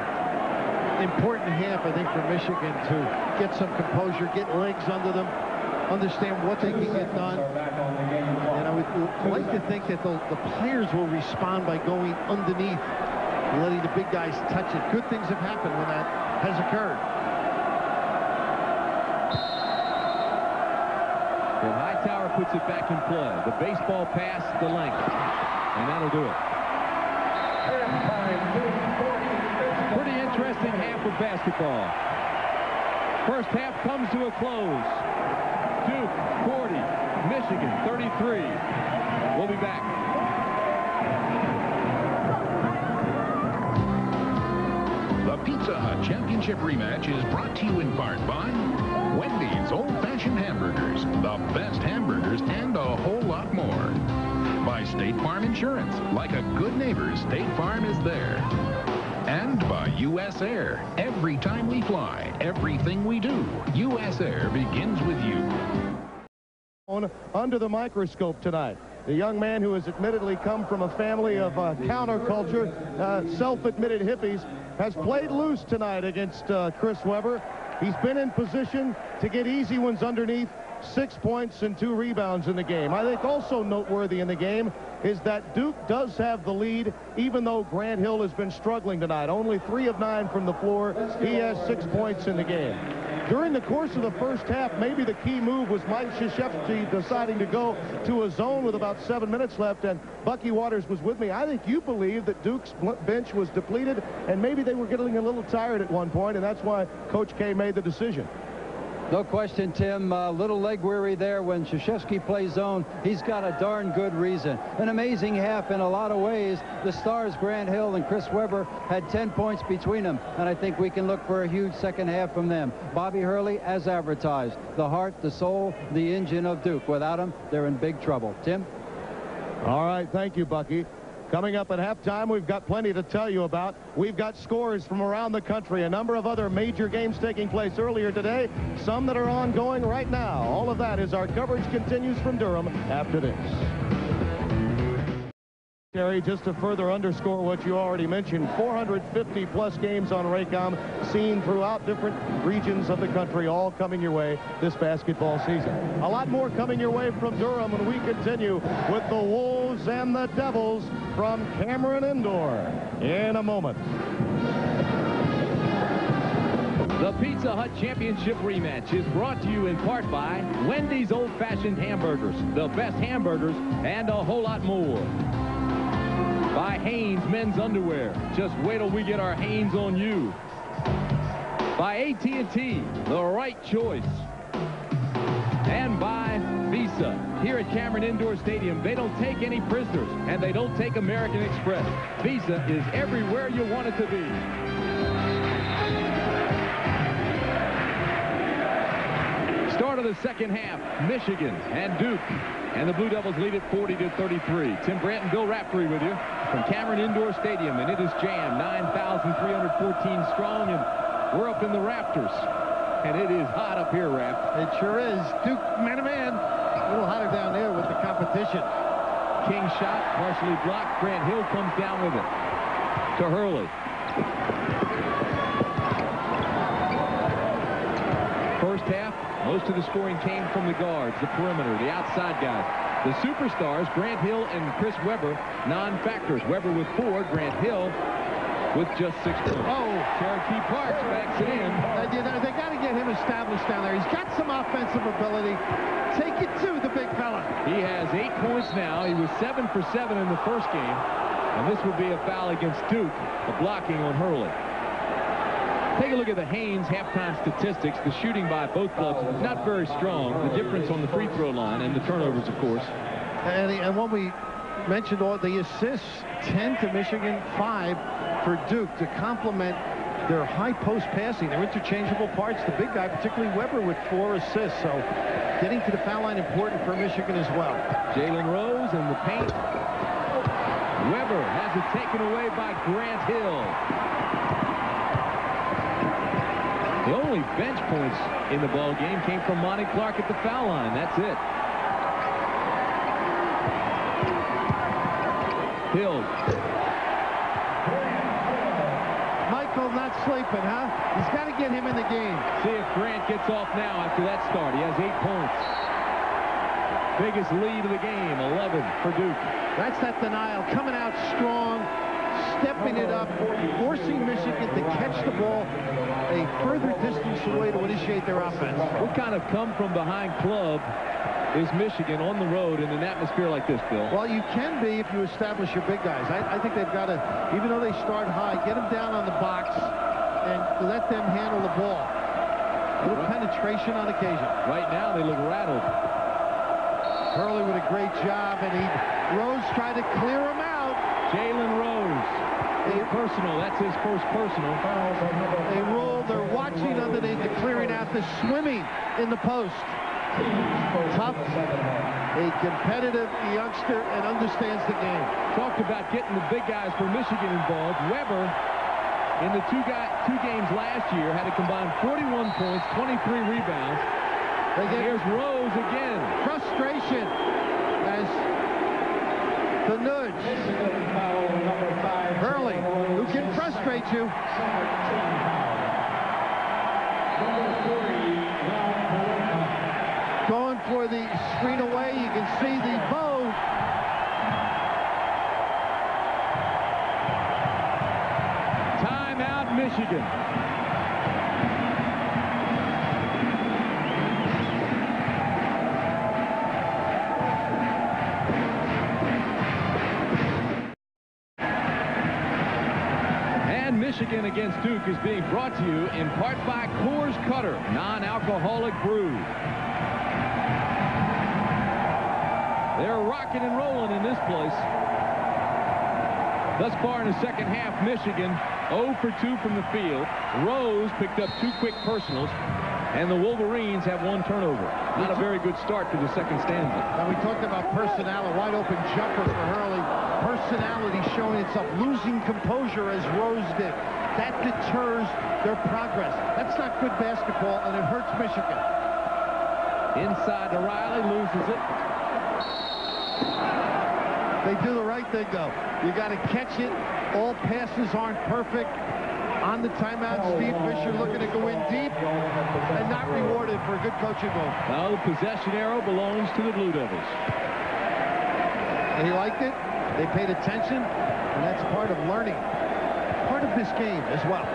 Important half, I think, for Michigan, too get some composure, get legs under them, understand what they can get done. And I would like to think that the, the players will respond by going underneath and letting the big guys touch it. Good things have happened when that has occurred. And Hightower puts it back in play. The baseball pass, the length. And that'll do it. Pretty interesting half of basketball. First half comes to a close. Duke 40, Michigan 33. We'll be back. The Pizza Hut Championship rematch is brought to you in part by Wendy's Old Fashioned Hamburgers, the best hamburgers and a whole lot more. By State Farm Insurance, like a good neighbor, State Farm is there. U.S. Air. Every time we fly, everything we do, U.S. Air begins with you. Under the microscope tonight. The young man who has admittedly come from a family of uh, counterculture, uh, self-admitted hippies, has played loose tonight against uh, Chris Webber. He's been in position to get easy ones underneath, six points and two rebounds in the game. I think also noteworthy in the game is that Duke does have the lead, even though Grant Hill has been struggling tonight. Only three of nine from the floor. He has six points in the game. During the course of the first half, maybe the key move was Mike Krzyzewski deciding to go to a zone with about seven minutes left, and Bucky Waters was with me. I think you believe that Duke's bench was depleted, and maybe they were getting a little tired at one point, and that's why Coach K made the decision. No question, Tim. A little leg weary there when Krzyzewski plays zone. He's got a darn good reason. An amazing half in a lot of ways. The Stars, Grant Hill and Chris Webber, had 10 points between them, and I think we can look for a huge second half from them. Bobby Hurley, as advertised, the heart, the soul, the engine of Duke. Without him, they're in big trouble. Tim? All right, thank you, Bucky. Coming up at halftime, we've got plenty to tell you about. We've got scores from around the country, a number of other major games taking place earlier today, some that are ongoing right now. All of that as our coverage continues from Durham after this. Terry, just to further underscore what you already mentioned, 450 plus games on Raycom seen throughout different regions of the country, all coming your way this basketball season. A lot more coming your way from Durham when we continue with the Wolves and the Devils from Cameron Indoor in a moment. The Pizza Hut Championship rematch is brought to you in part by Wendy's Old Fashioned Hamburgers, the best hamburgers and a whole lot more by Hanes men's underwear. Just wait till we get our Hanes on you. By AT&T, the right choice. And by Visa. Here at Cameron Indoor Stadium, they don't take any prisoners, and they don't take American Express. Visa is everywhere you want it to be. Start of the second half, Michigan and Duke. And the Blue Devils lead it 40 to 33. Tim Brando and Bill Raftery with you from Cameron Indoor Stadium. And it is jammed 9,314 strong. And we're up in the rafters. And it is hot up here, Raft. It sure is. Duke man-to-man. Oh, A little hotter down there with the competition. King shot, partially blocked. Grant Hill comes down with it. To Hurley. First half, most of the scoring came from the guards, the perimeter, the outside guys. The superstars, Grant Hill and Chris Webber, non-factors. Webber with four, Grant Hill with just six points. Oh, Cherokee Parks backs it in. They, they got to get him established down there. He's got some offensive ability. Take it to the big fella. He has eight points now. He was seven for seven in the first game. And this would be a foul against Duke, a blocking on Hurley. Take a look at the Hanes halftime statistics. The shooting by both clubs not very strong. The difference on the free throw line and the turnovers, of course. And, and when we mentioned all the assists, 10 to Michigan, 5 for Duke to complement their high post passing. They're interchangeable parts. The big guy, particularly Webber, with four assists. So getting to the foul line important for Michigan as well. Jalen Rose in the paint. Webber has it taken away by Grant Hill. The only bench points in the ball game came from Marty Clark at the foul line. That's it. Hill. Michael not sleeping, huh? He's got to get him in the game. See if Grant gets off now after that start. He has eight points. Biggest lead of the game, 11 for Duke. That's that denial, coming out strong, stepping it up, forcing Michigan to catch the ball a further distance away to initiate their offense. What kind of come-from-behind club is Michigan on the road in an atmosphere like this, Bill? Well, you can be if you establish your big guys. I, I think they've got to, even though they start high, get them down on the box and let them handle the ball. A little penetration on occasion. Right now, they look rattled. Hurley with a great job, and he Rose tried to clear him out. Jalen Rose. A personal. That's his first personal. They roll. They're watching underneath the clearing out. The swimming in the post. Tough. A competitive youngster and understands the game. Talked about getting the big guys for Michigan involved. Webber in the two, guy, two games last year had a combined 41 points, 23 rebounds. Here's Rose again. Frustration as the nudge. Hurley, who frustrate you. Going for the screen away. You can see the bow. Timeout, Michigan. Against Duke is being brought to you in part by Coors Cutter, non-alcoholic brew. They're rocking and rolling in this place. Thus far in the second half, Michigan 0 for 2 from the field. Rose picked up two quick personals, and the Wolverines have one turnover. Not a very good start to the second stanza. Now we talked about personality, wide open jumper for Hurley. Personality showing itself, losing composure as Rose did. That deters their progress. That's not good basketball, and it hurts Michigan. Inside to Riley, loses it. They do the right thing, though. You got to catch it. All passes aren't perfect. On the timeout, oh, Steve Fisher looking to go in deep and not rewarded for a good coaching move. Now the possession arrow belongs to the Blue Devils. And he liked it. They paid attention, and that's part of learning. Of this game as well.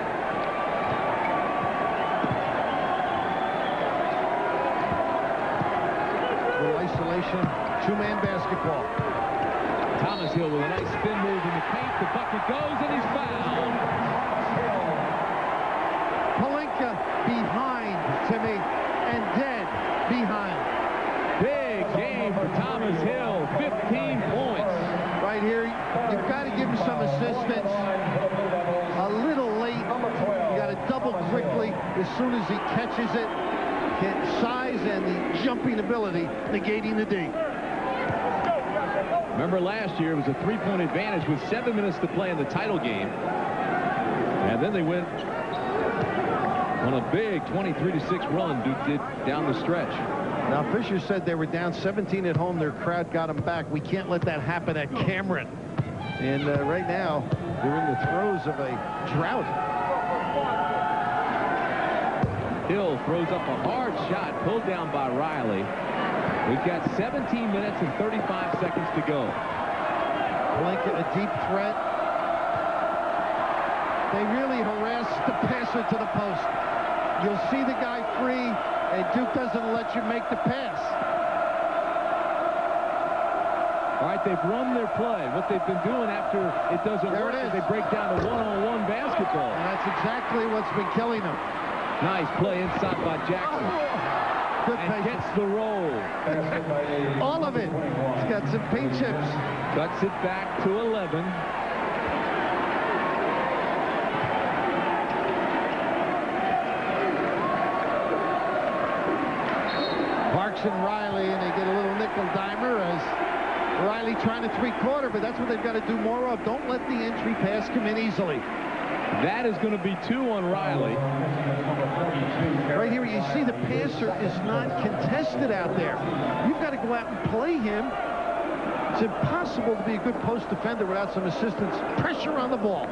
Little isolation, two-man basketball. Thomas Hill with a nice spin move in the paint. The bucket goes, and he's fouled. Pelinka behind Timmy and dead behind. Big game for Thomas Hill. 15 points. Right here, you've got to give him some assistance. A little late. You got to double quickly as soon as he catches it. Size and the jumping ability negating the D. Remember last year it was a three-point advantage with seven minutes to play in the title game. And then they went on a big 23-6 run Duke did down the stretch. Now, Fisher said they were down 17 at home. Their crowd got them back. We can't let that happen at Cameron. And uh, right now, they're in the throes of a drought. Hill throws up a hard shot pulled down by Riley. We've got 17 minutes and 35 seconds to go. Lincoln, a deep threat. They really harass the passer to the post. You'll see the guy free, and Duke doesn't let you make the pass. All right, they've run their play. What they've been doing after it doesn't There work it is they break down to one-on-one basketball. And that's exactly what's been killing them. Nice play inside by Jackson. Oh, good And patience. gets the roll. All of it. He's got some paint chips. Cuts it back to 11. Parks and Riley, and they get a little nickel dimer as Riley trying to three-quarter, but that's what they've got to do more of. Don't let the entry pass come in easily. That is going to be two on Riley. Right here, you see the passer is not contested out there. You've got to go out and play him. It's impossible to be a good post defender without some assistance. Pressure on the ball.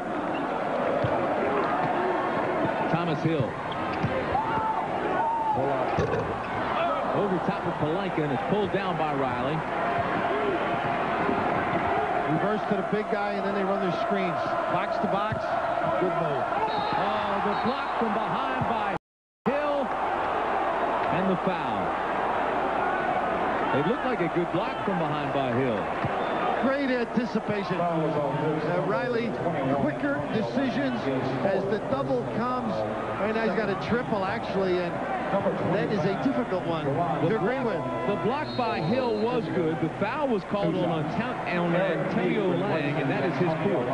Thomas Hill. Over top of Pelinka, and it's pulled down by Riley. Reverse to the big guy, and then they run their screens. Box to box. Good move. Oh, the block from behind by Hill. And the foul. It looked like a good block from behind by Hill. Great anticipation. Uh, Riley, quicker decisions as the double comes. Right now he's got a triple, actually, and that is a difficult one to agree with. The block by Hill was good. The foul was called on, on Antonio Lang, and that is his fourth.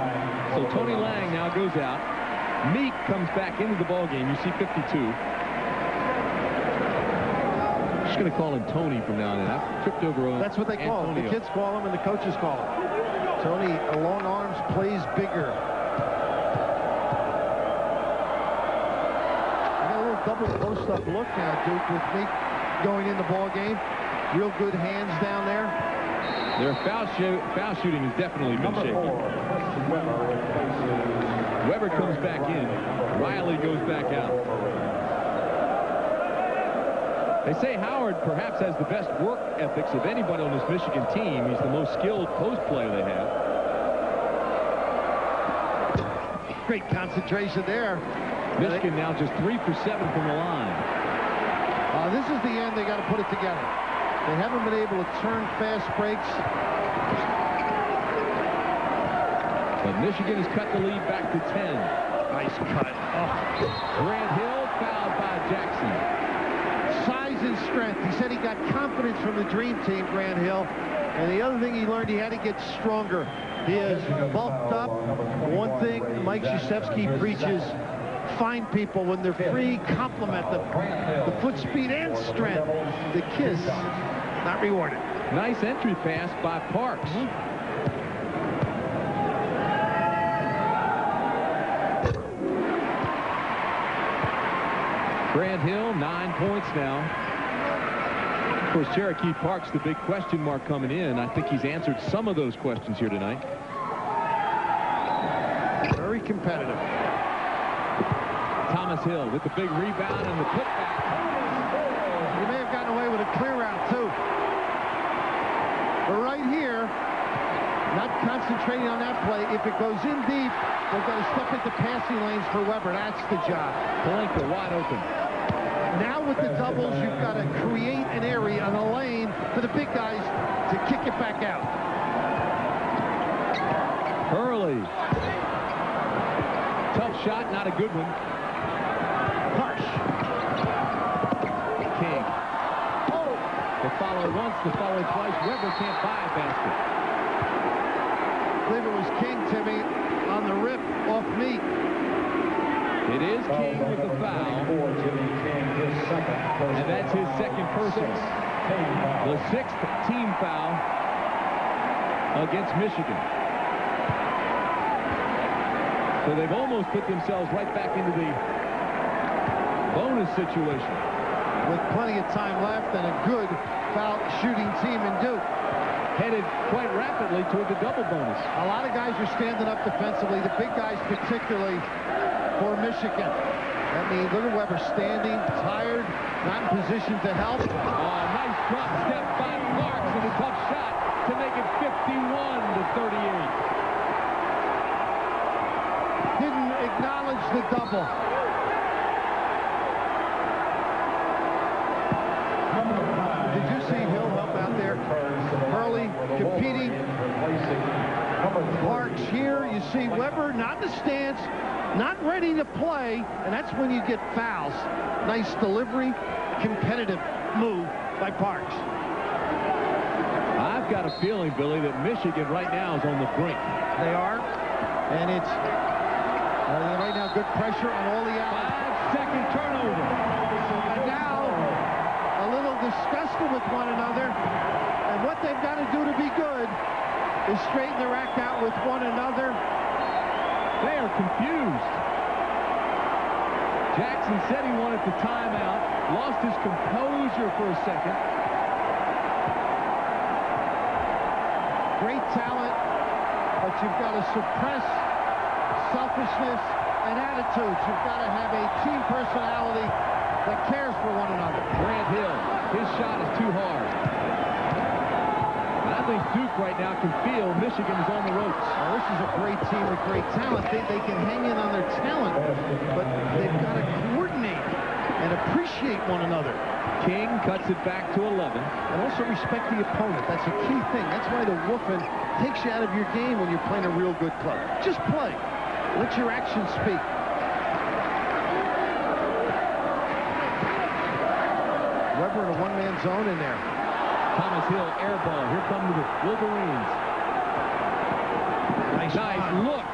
So Tony Lang now goes out. Meek comes back into the ball game. You see 52. Just going to call him Tony from now on. I've tripped over on That's what they call him. The kids call him and the coaches call him. Tony, long arms, plays bigger. Double post-up look now, Duke, with Meek going in the ball game. Real good hands down there. Their foul, shoo- foul shooting has definitely been shaky. Webber comes back in. Riley goes back out. They say Howard perhaps has the best work ethics of anybody on this Michigan team. He's the most skilled post player they have. Great concentration there. Michigan now just three for seven from the line. Uh, this is the end. They got to put it together. They haven't been able to turn fast breaks. But Michigan has cut the lead back to 10. Nice cut. Grant Hill fouled by Jackson. Size and strength. He said he got confidence from the dream team, Grant Hill. And the other thing he learned, he had to get stronger. He is bulked up. One thing Mike Krzyzewski preaches, find people when they're free, compliment them. The foot speed and strength. The kiss, not rewarded. Nice entry pass by Parks. Mm-hmm. Grant Hill, nine points now. Of course, Cherokee Park's the big question mark coming in. I think he's answered some of those questions here tonight. Very competitive. Thomas Hill with the big rebound and the putback. He may have gotten away with a clear out, too. But right here, not concentrating on that play. If it goes in deep, they've got to step into passing lanes for Webber. That's the job. Pelinka wide open. Now with the doubles, you've got to create an area on a lane for the big guys to kick it back out. Hurley. Tough shot, not a good one. Harsh. King. The follow once, the follow twice. Webber can't buy a basket. I believe it was King, Timmy, on the rip off Meek. It is King with the foul. And that's his second personal. The sixth team foul against Michigan. So they've almost put themselves right back into the bonus situation. With plenty of time left and a good foul shooting team in Duke. Headed quite rapidly toward the double bonus. A lot of guys are standing up defensively, the big guys particularly for Michigan. Means look at Webber standing, tired, not in position to help. Oh, nice drop step by Parks and a tough shot to make it 51 to 38. Didn't acknowledge the double. Did you see Hill help out there? Hurley competing. Parks here. You see Webber not in the stance, not ready to play, and that's when you get fouls. Nice delivery, competitive move by Parks. I've got a feeling, Billy, that Michigan right now is on the brink. They are, and it's uh, right now good pressure on all the outlets. Five-second turnover. And now a little disgusted with one another. And what they've got to do to be good is straighten their act out with one another. They are confused. Jackson said he wanted the timeout, lost his composure for a second. Great talent, but you've got to suppress selfishness and attitudes. You've got to have a team personality that cares for one another. Grant Hill, his shot is too hard. And think Duke right now can feel Michigan is on the ropes. Well, this is a great team with great talent. They, they can hang in on their talent, but they've got to coordinate and appreciate one another. King cuts it back to 11. And also respect the opponent. That's a key thing. That's why the woofing takes you out of your game when you're playing a real good club. Just play. Let your actions speak. Webber in a one-man zone in air ball. Here come the Wolverines. Nice, Nice look.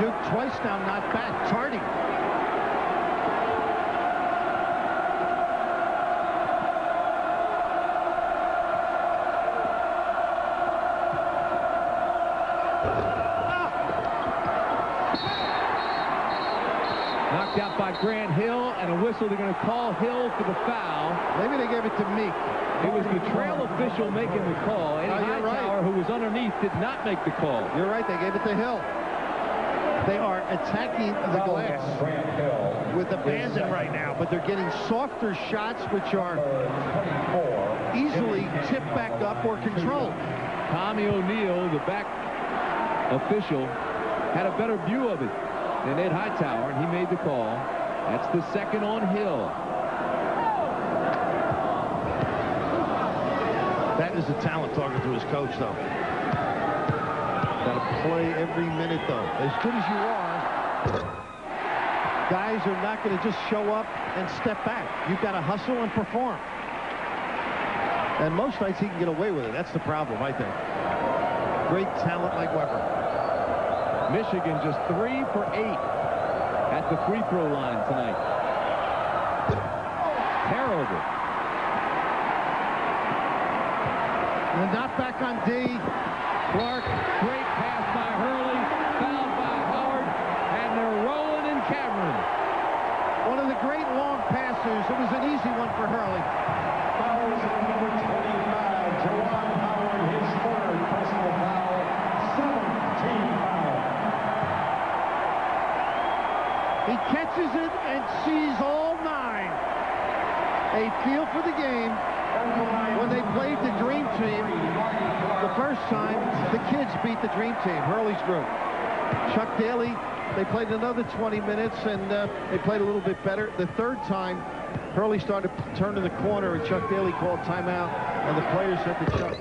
Duke twice now not back. Tardy. By Grant Hill, and a whistle. They're going to call Hill for the foul. Maybe they gave it to Meek. It was the trail official making the call. Eddie No, oh, you're right. Hightower, who was underneath, did not make the call. You're right. They gave it to Hill. They are attacking the glass with abandon right now, but they're getting softer shots, which are easily tipped back up or controlled. Tommy O'Neill, the back official, had a better view of it than Ed Hightower, and he made the call. That's the second on Hill. That is a talent talking to his coach, though. Got to play every minute, though. As good as you are, guys are not going to just show up and step back. You've got to hustle and perform. And most nights he can get away with it. That's the problem, I think. Great talent like Webber. Michigan just three for eight the free throw line tonight. Terrible. And not back on D. Clark, great pass by Hurley, fouled by Howard, and they're rolling in Cameron. One of the great long passes. It was an easy one for Hurley. Fouls on number 25, He catches it and sees all nine. A feel for the game. When they played the Dream Team the first time, the kids beat the Dream Team, Hurley's group. Chuck Daly, they played another 20 minutes, and uh, they played a little bit better. The third time, Hurley started turning the corner, and Chuck Daly called timeout, and the players said to Chuck,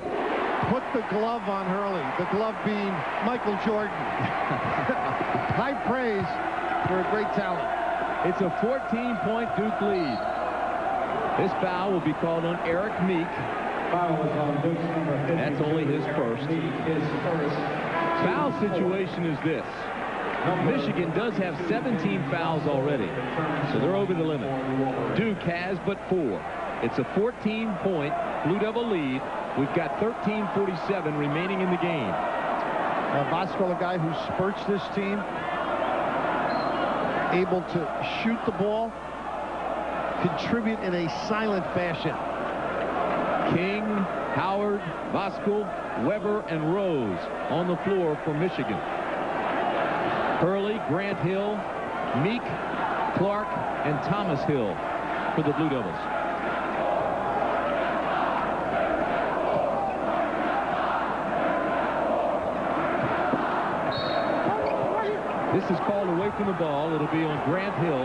put the glove on Hurley, the glove being Michael Jordan. High praise for a great talent. It's a 14-point Duke lead. This foul will be called on Erik Meek. Foul is on Duke's number 50. That's only his first. His first. Foul situation is this. Michigan does have 17 fouls already, so they're over the limit. Duke has but four. It's a 14-point Blue Devil lead. We've got 13.47 remaining in the game. Uh, Voskuhl, a guy who spurts this team, able to shoot the ball, contribute in a silent fashion. King, Howard, Voskuhl, Webber, and Rose on the floor for Michigan. Hurley, Grant Hill, Meek, Clark, and Thomas Hill for the Blue Devils. This is called away from the ball. It'll be on Grant Hill.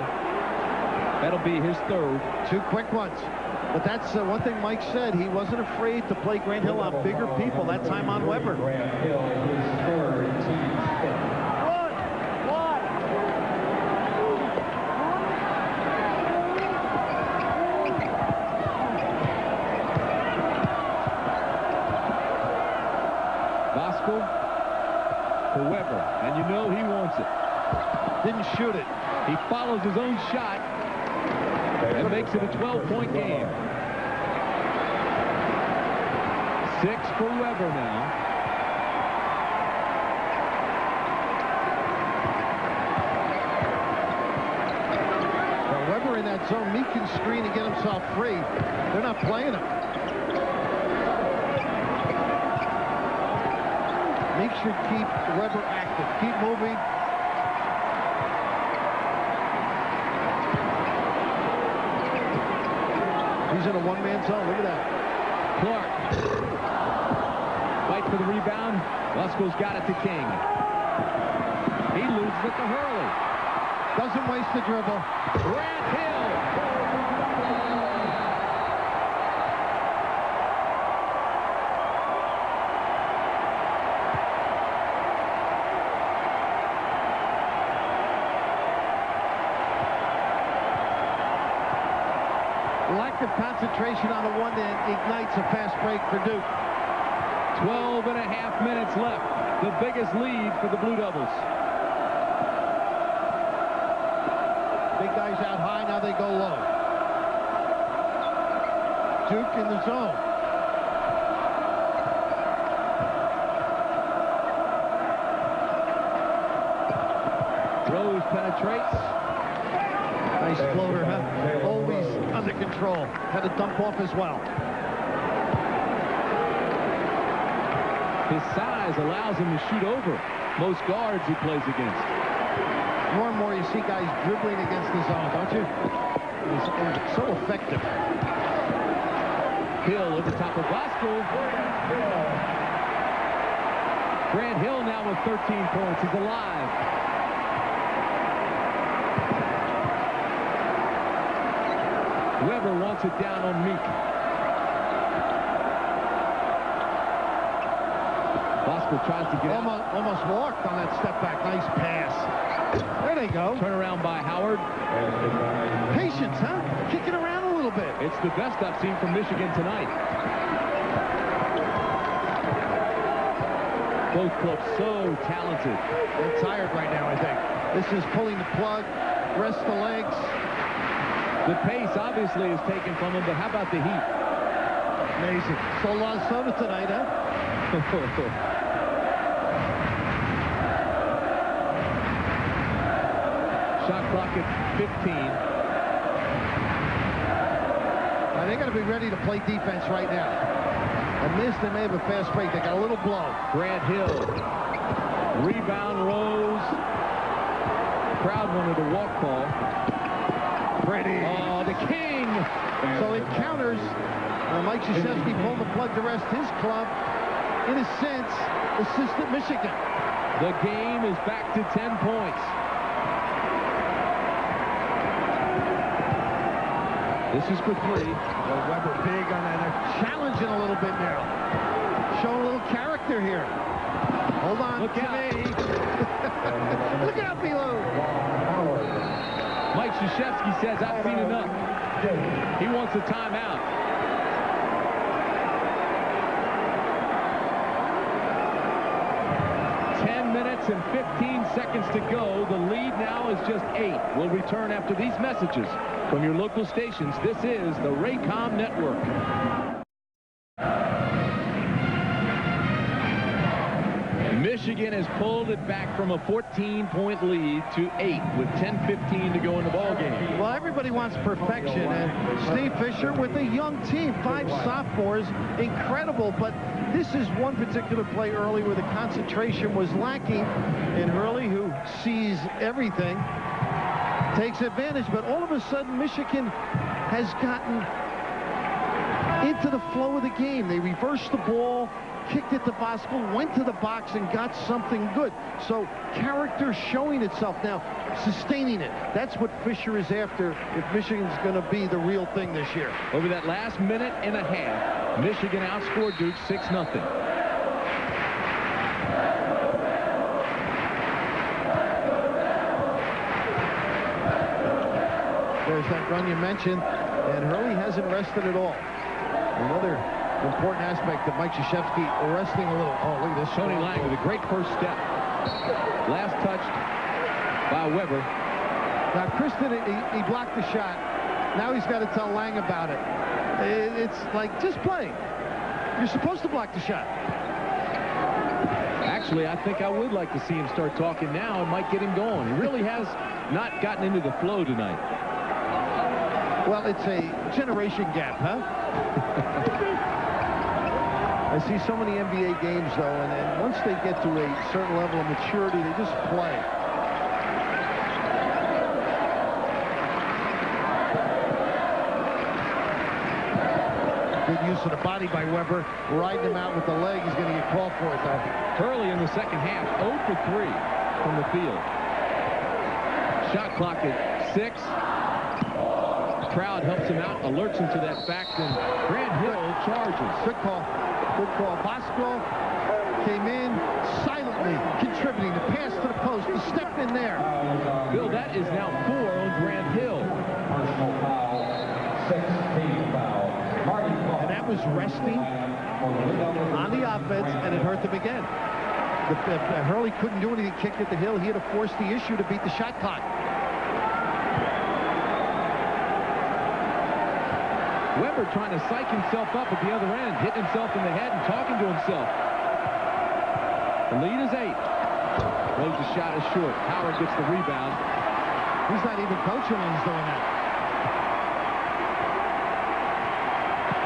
That'll be his third. Two quick ones. But that's uh, one thing Mike said. He wasn't afraid to play Grant Hill on bigger people, that time on Webber. Grant Hill, third his own shot and makes it a 12-point game. Six for Webber now. Webber in that zone, Meek can screen to get himself free. They're not playing him. Meek should keep Webber active. Keep moving, He's in a one-man zone. Look at that. Clark. Fight for the rebound. Lusco's got it to King. He loses it to Hurley. Doesn't waste the dribble. Grant Hill. Of concentration on the one that ignites a fast break for Duke. 12 and a half minutes left. The biggest lead for the Blue Devils. Big guys out high, now they go low. Duke in the zone. Rose penetrates. Nice floater, control. Had a dump off as well. His size allows him to shoot over most guards he plays against. More and more you see guys dribbling against the zone, don't you? He's so effective. Hill over top of Voskuhl. Grant Hill now with 13 points. He's alive. Webber wants it down on Meek. Voskuhl tries to get out. Almost, almost walked on that step back. Nice pass. There they go. Turn around by Howard. Patience, huh? Kicking around a little bit. It's the best I've seen from Michigan tonight. Both clubs so talented. They're tired right now, I think. This is pulling the plug, rest the legs. The pace obviously is taken from him, but how about the heat? Amazing. So a of soda tonight, huh? Shot clock at 15. Now, they got to be ready to play defense right now. And this, they may have a fast break. They got a little blow. Grant Hill. Rebound Rose. Crowd wanted a walk call. Pretty. Oh, the King. So it counters. Uh, Mike Krzyzewski pulling the plug to rest his club. In a sense, assistant Michigan. The game is back to 10 points. This is for three. Well, Webber big on that. They're challenging a little bit now. Showing a little character here. Hold on Look to out. me. Look out below. Mike Krzyzewski says, I've seen enough. He wants a timeout. Ten minutes and 15 seconds to go. The lead now is just eight. We'll return after these messages from your local stations. This is the Raycom Network. Michigan has pulled it back from a 14-point lead to eight with 10-15 to go in the ball game. Well, everybody wants perfection, and Steve Fisher with a young team, five sophomores, incredible. But this is one particular play early where the concentration was lacking, and Hurley, who sees everything, takes advantage. But all of a sudden, Michigan has gotten into the flow of the game. They reverse the ball, kicked it to Voskuhl, went to the box, and got something good. So character showing itself now, sustaining it. That's what Fisher is after if Michigan's going to be the real thing this year. Over that last minute and a half, Michigan outscored Duke 6-0. There's that run you mentioned, and Hurley hasn't rested at all. Another important aspect of Mike Krzyzewski resting a little. Oh, look at this. Tony Lang with a great first step. Last touched by Webber. Now, Kristen, he, he blocked the shot. Now he's got to tell Lang about it. It- It's like, just play. You're supposed to block the shot. Actually, I think I would like to see him start talking now. It might get him going. He really has not gotten into the flow tonight. Well, it's a generation gap, huh? I see so many NBA games, though, and, and once they get to a certain level of maturity, they just play. Good use of the body by Webber. Riding him out with the leg. He's going to get called for it, though. Early in the second half, 0 for 3 from the field. Shot clock at 6. Crowd helps him out, alerts him to that fact, and Grant Hill charges. Good call. Good call. Voskuhl came in silently, contributing. The pass to the post, the step in there. Bill, that is now four on Grant Hill. Personal foul, 16 foul. Marty Clark. And that was resting on the offense, and it hurt them again. The, the, the Hurley couldn't do anything, kicked at the hill. He had to force the issue to beat the shot clock. Webber trying to psych himself up at the other end, hitting himself in the head and talking to himself. The lead is eight. Blows the shot is short. Howard gets the rebound. He's not even coaching when he's doing that.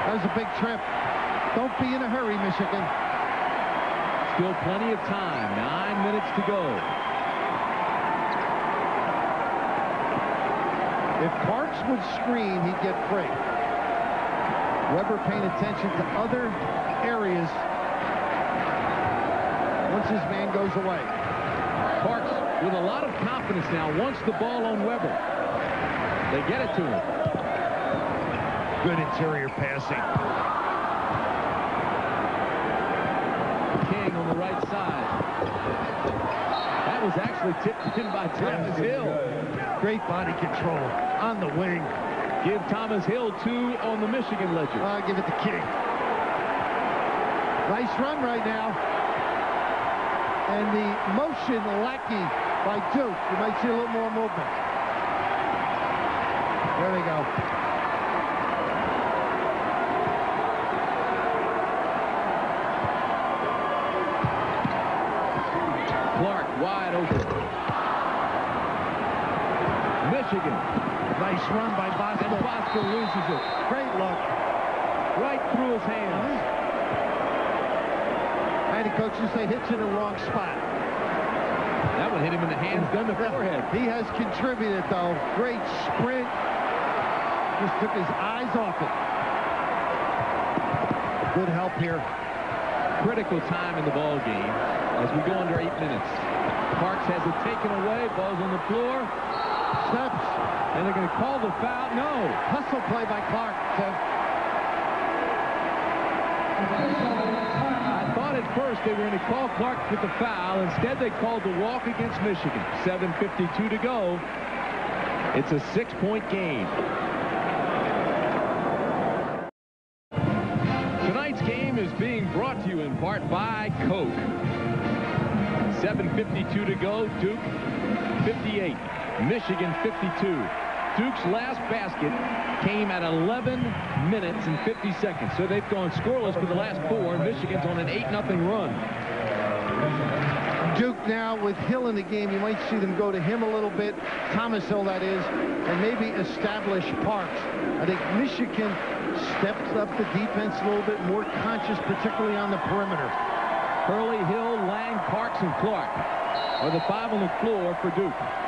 That was a big trip. Don't be in a hurry, Michigan. Still plenty of time. Nine minutes to go. If Parks would screen, he'd get free. Webber paying attention to other areas once his man goes away. Parks with a lot of confidence now wants the ball on Webber. They get it to him. Good interior passing. King on the right side. That was actually tipped in by Thomas Hill. Great body control on the wing. Give Thomas Hill two on the Michigan ledger. Uh, give it to King. Nice run right now. And the motion lackey by Duke. You might see a little more movement. There they go. Clark wide open. Michigan. Nice run by Voskuhl. And Voskuhl loses it. Great luck. Right through his hands. I had a coach who say hits in the wrong spot. That one hit him in the hands, then the forehead. He has contributed, though. Great sprint. Just took his eyes off it. Good help here. Critical time in the ball game as we go under eight minutes. Parks has it taken away. Ball's on the floor. Steps. And they're going to call the foul. No. Hustle play by Clark. I thought at first they were going to call Clark with the foul. Instead, they called the walk against Michigan. 7.52 to go. It's a six-point game. Tonight's game is being brought to you in part by Coke. 7.52 to go. Duke 58. Michigan 52. Duke's last basket came at 11 minutes and 50 seconds. So they've gone scoreless for the last four, and Michigan's on an 8-0 run. Duke now with Hill in the game. You might see them go to him a little bit. Thomas Hill, that is. And maybe establish Parks. I think Michigan steps up the defense a little bit more conscious, particularly on the perimeter. Hurley, Hill, Lang, Parks, and Clark are the five on the floor for Duke.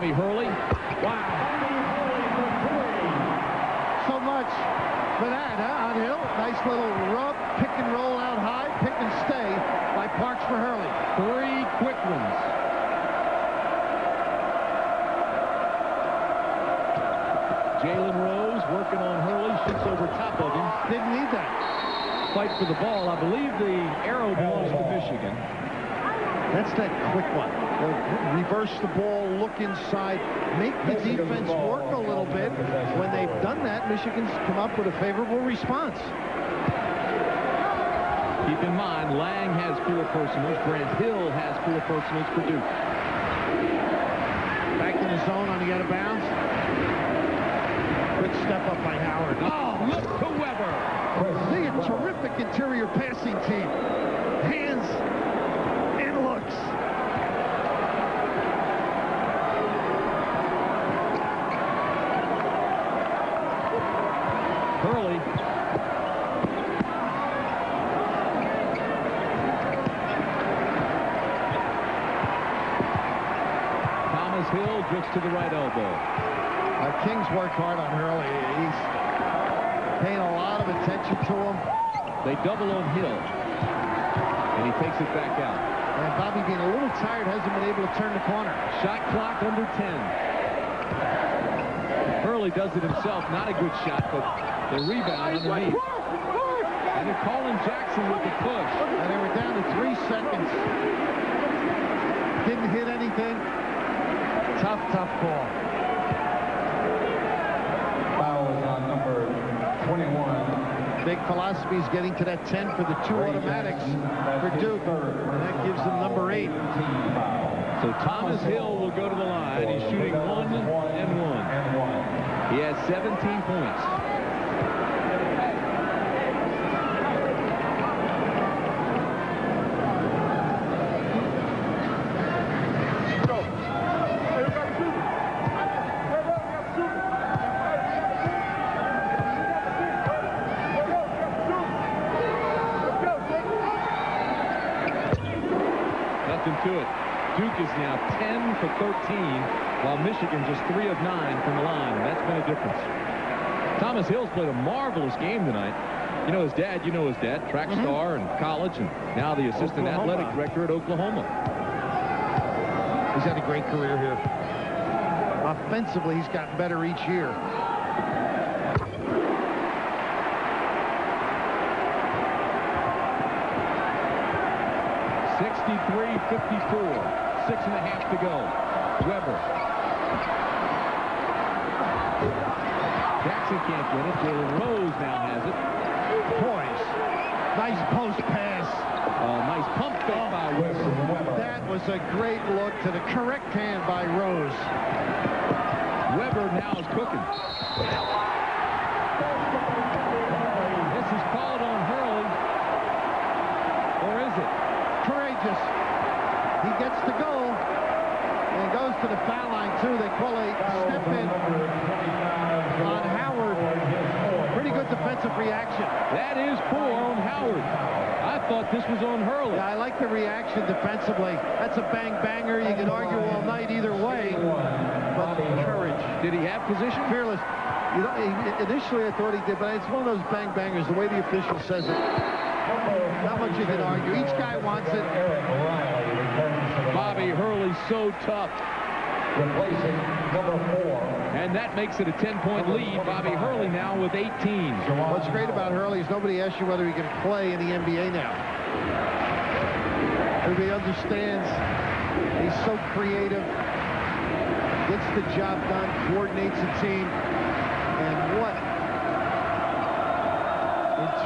Bobby Hurley. Wow. So much for that, huh, on Hill. Nice little rub, pick and roll out high, pick and stay by Parks for Hurley. Three quick ones. Jalen Rose working on Hurley, shoots over top of him. Didn't need that. Fight for the ball. I believe the arrow belongs to Michigan. That's that quick one. They'll reverse the ball, look inside, make the defense work a little bit. When they've done that, Michigan's come up with a favorable response. Keep in mind, Lang has four personals. Grant Hill has four personals for Duke. Back in the zone on the out of bounds. Good step up by Howard. Oh, look to Webber. They a terrific interior passing team. Hands Hurley. Thomas Hill drifts to the right elbow. Uh, Kings worked hard on Hurley. He's paying a lot of attention to him. They double on Hill. And he takes it back out. And Bobby being a little tired hasn't been able to turn the corner. Shot clock under 10. Hurley does it himself. Not a good shot, but the rebound underneath. And they're calling Jackson with the push. And they were down to three seconds. Didn't hit anything. Tough, tough call. Foul is on number 21. Big philosophy is getting to that 10 for the two automatics for Duke. And that gives them number eight. So Thomas Hill will go to the line. He's shooting one and one. He has 17 points. Nothing to it. Duke is now 10 for 13, while Michigan just 3 of 9 from the line. That's been a difference. Thomas Hill's played a marvelous game tonight. You know his dad, you know his dad, track mm-hmm. star and college, and now the assistant Oklahoma. athletic director at Oklahoma. He's had a great career here. Offensively, he's gotten better each year. Sixty-three, fifty-four. Six and a half to go. Webber. Jackson can't get it. Jalen Rose now has it. Poise. Nice post pass. Uh, nice pump fake by Webber. That was a great look to the correct hand by Rose. Webber now is cooking. This is called on Hurley. Or is it? Courageous. He gets the goal and goes to the foul line, too. They call a step in on Howard. Pretty good defensive reaction. That is poor on Howard. I thought this was on Hurley. Yeah, I like the reaction defensively. That's a bang-banger. You can argue all night either way. But courage. Did he have position? Fearless. You know, initially I thought he did, but it's one of those bang-bangers. The way the official says it, not much you can argue. Each guy wants it. Bobby Hurley so tough. Replacing number four. And that makes it a 10-point lead. Bobby Hurley now with 18. What's great about Hurley is nobody asks you whether he can play in the NBA now. Everybody understands he's so creative, gets the job done, coordinates the team, and what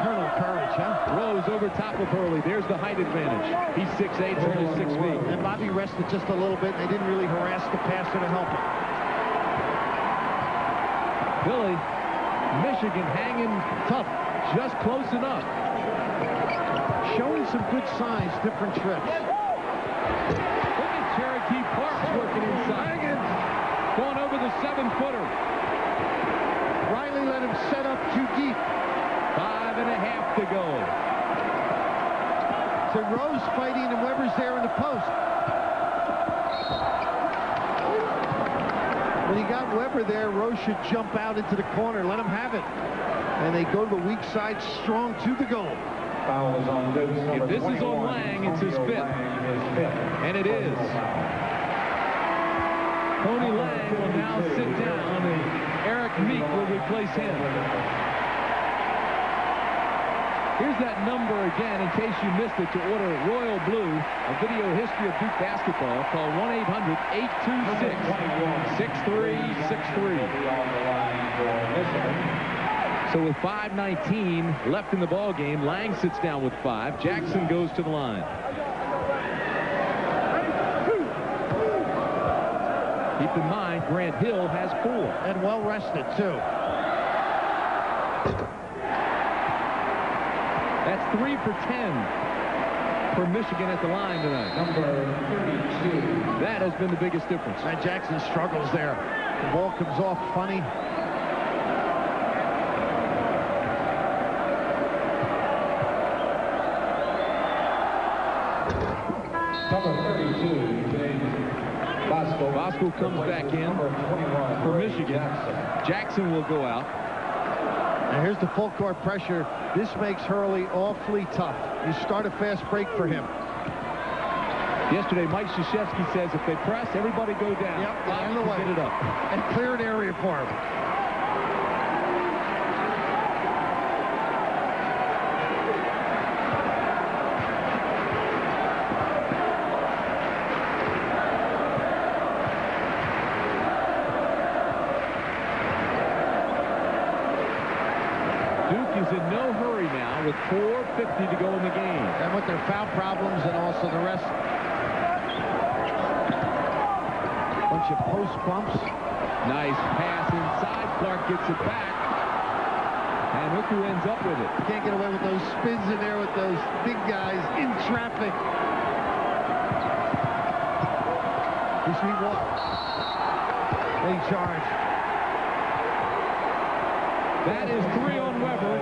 internal courage, huh? Rose over top of Hurley. There's the height advantage. He's 6'8", Hurley's 6 feet. And Bobby rested just a little bit. They didn't really harass the passer to help him. Billy, Michigan hanging tough, just close enough. Showing some good signs, different trips. Look at Cherokee Parks working inside. Going over the seven-footer. Riley let him set up too deep. Five and a half to go. So Rose fighting and Webber's there in the post. When you got Webber there, Rose should jump out into the corner, let him have it. And they go to the weak side, strong to the goal. Foul is on Duke's If this is on 21, Lang, it's his fifth. His fifth. And it is. Tony Lang will now sit down, and Erik Meek will replace him. Here's that number again, in case you missed it, to order Royal Blue, a video history of Duke basketball. Call 1-800-826-6363. So with 5.19 left in the ball game, Lang sits down with five. Jackson goes to the line. Keep in mind, Grant Hill has four. And well rested, too. three for 10 for Michigan at the line tonight. Number 32. That has been the biggest difference. Matt Jackson struggles there. The ball comes off funny. Number 32, Voskuhl. Voskuhl comes back in for Michigan. Jackson will go out. Here's the full court pressure. This makes Hurley awfully tough. You start a fast break for him. Yesterday, Mike Krzyzewski says if they press, everybody go down. Yep, and the way. get it up. And clear an area for him. Duke is in no hurry now with 4.50 to go in the game. And with their foul problems and also the rest. Bunch of post bumps. Nice pass inside. Clark gets it back. And Hooker ends up with it. Can't get away with those spins in there with those big guys in traffic. You see what? They charge. That is three on Webber.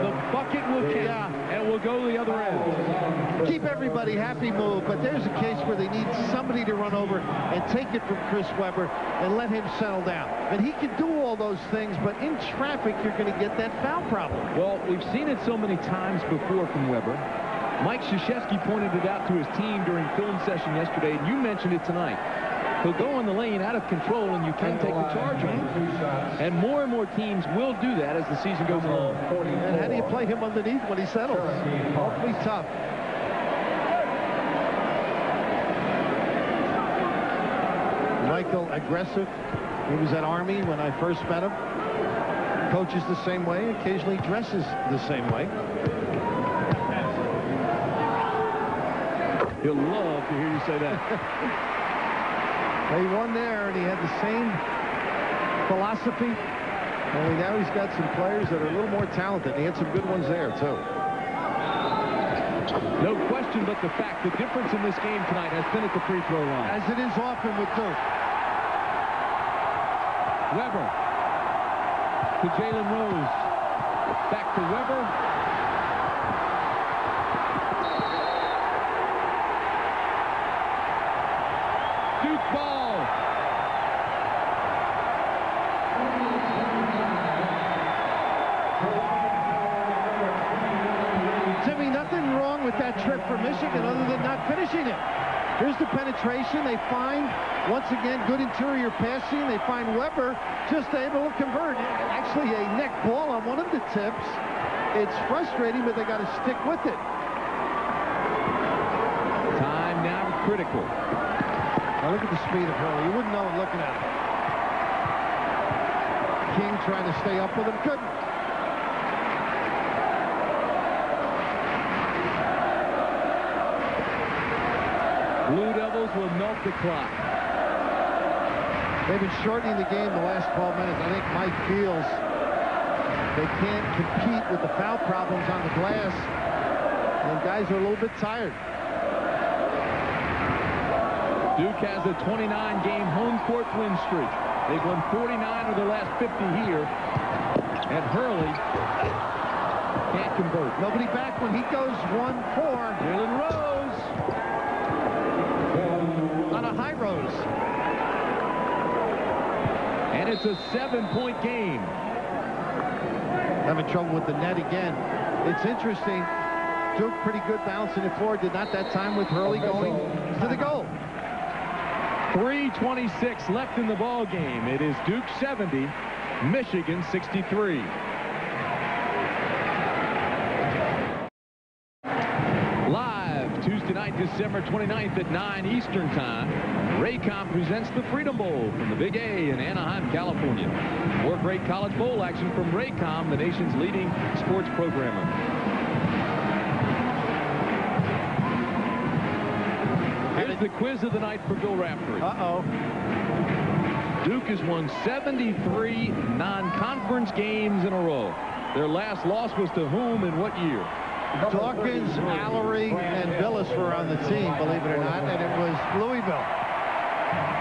The bucket will count and we'll go the other end. Keep everybody happy move, but there's a case where they need somebody to run over and take it from Chris Webber and let him settle down. And he can do all those things, but in traffic, you're going to get that foul problem. Well, we've seen it so many times before from Webber. Mike Krzyzewski pointed it out to his team during film session yesterday, and you mentioned it tonight. He'll go in the lane out of control, and you can take the charge on him. And more and more teams will do that as the season goes along. And how do you play him underneath when he settles? Awfully tough. Michael aggressive. He was at Army when I first met him. Coaches the same way, occasionally dresses the same way. He'll love to hear you say that. He won there, and he had the same philosophy. Only now he's got some players that are a little more talented. He had some good ones there, too. No question but the fact the difference in this game tonight has been at the free throw line. As it is often with Duke. Webber to Jalen Rose. Back to Webber. Duke ball. Timmy, nothing wrong with that trip for Michigan other than not finishing it. Here's the penetration. They find, once again, good interior passing. They find Webber just able to convert. Actually, a neck ball on one of the tips. It's frustrating, but they got to stick with it. Time now critical. Now look at the speed of Hurley. You wouldn't know it looking at him. King trying to stay up with him. Couldn't. Will melt the clock. They've been shortening the game the last 12 minutes. I think Mike feels they can't compete with the foul problems on the glass. And guys are a little bit tired. Duke has a 29-game home court win streak. They've won 49 of their last 50 here. And Hurley can't convert. Nobody back when he goes 1-4 Jalen Rose. On a high rose. And it's a seven-point game. Having trouble with the net again. It's interesting. Duke pretty good bouncing it forward. Did not that time with Hurley going to the goal. 3.26 left in the ball game. It is Duke 70, Michigan 63. Live Tuesday night, December 29th at 9 Eastern Time. Raycom presents the Freedom Bowl from the Big A in Anaheim, California. More great college bowl action from Raycom, the nation's leading sports programmer. Here's the quiz of the night for Bill Raftery. Uh-oh. Duke has won 73 non-conference games in a row. Their last loss was to whom in what year? Dawkins, Alarie, and Bilas were on the team, believe it or not, and it was Louisville.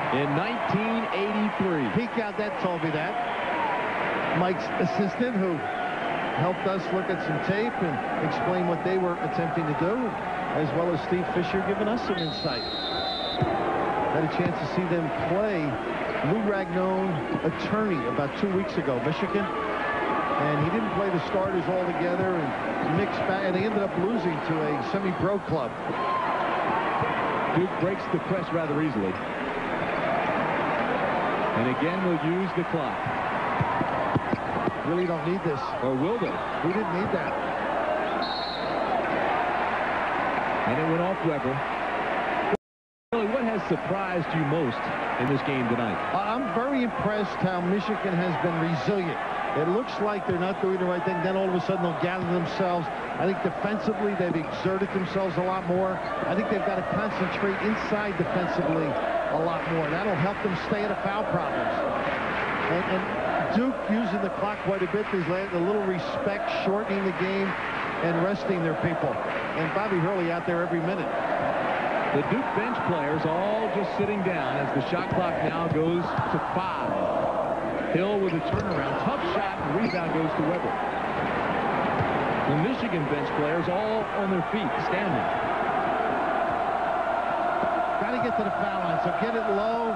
In 1983. Pete Gaudet that told me that. Mike's assistant, who helped us look at some tape and explain what they were attempting to do, as well as Steve Fisher giving us some insight. Had a chance to see them play Lou Ragnone attorney about two weeks ago, Michigan. And he didn't play the starters all together and mixed back, and they ended up losing to a semi-pro club. Duke breaks the press rather easily. And again, we'll use the clock. Really don't need this. Or will they? We didn't need that. And it went off Webber. Really, what has surprised you most in this game tonight? I'm very impressed how Michigan has been resilient. It looks like they're not doing the right thing. Then all of a sudden they'll gather themselves. I think defensively they've exerted themselves a lot more. I think they've got to concentrate inside defensively a lot more. That'll help them stay out of foul problems. And, and Duke using the clock quite a bit. There's a little respect, shortening the game and resting their people. And Bobby Hurley out there every minute. The Duke bench players all just sitting down as the shot clock now goes to five. Hill with a turnaround. Tough shot and rebound goes to Webber. The Michigan bench players all on their feet, standing. Got to get to the foul line, so get it low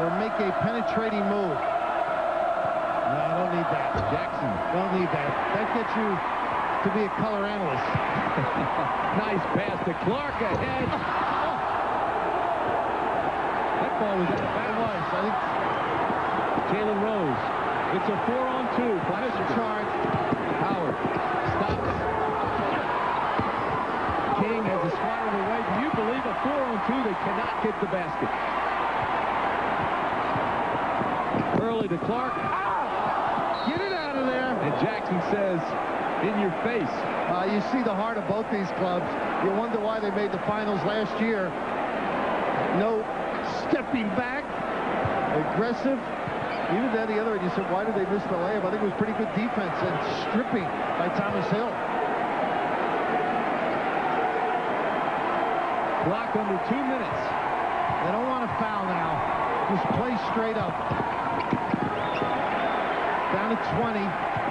or make a penetrating move. No, I don't need that. Jackson. Don't need that. That gets you to be a color analyst. nice pass to Clark ahead. That ball was at the back. was. I think Jalen Rose. It's a four-on-two. Punish charge. Howard stops. King has a swatted away. Do you believe a four-on-two? They cannot get the basket. Early to Clark. Get it out of there. And Jackson says, in your face. Uh, you see the heart of both these clubs. You wonder why they made the finals last year. No stepping back, aggressive. Even then, the other end, you said, why did they miss the layup? I think it was pretty good defense and stripping by Thomas Hill. Clock under two minutes. They don't want to foul now. Just play straight up. Down to 20.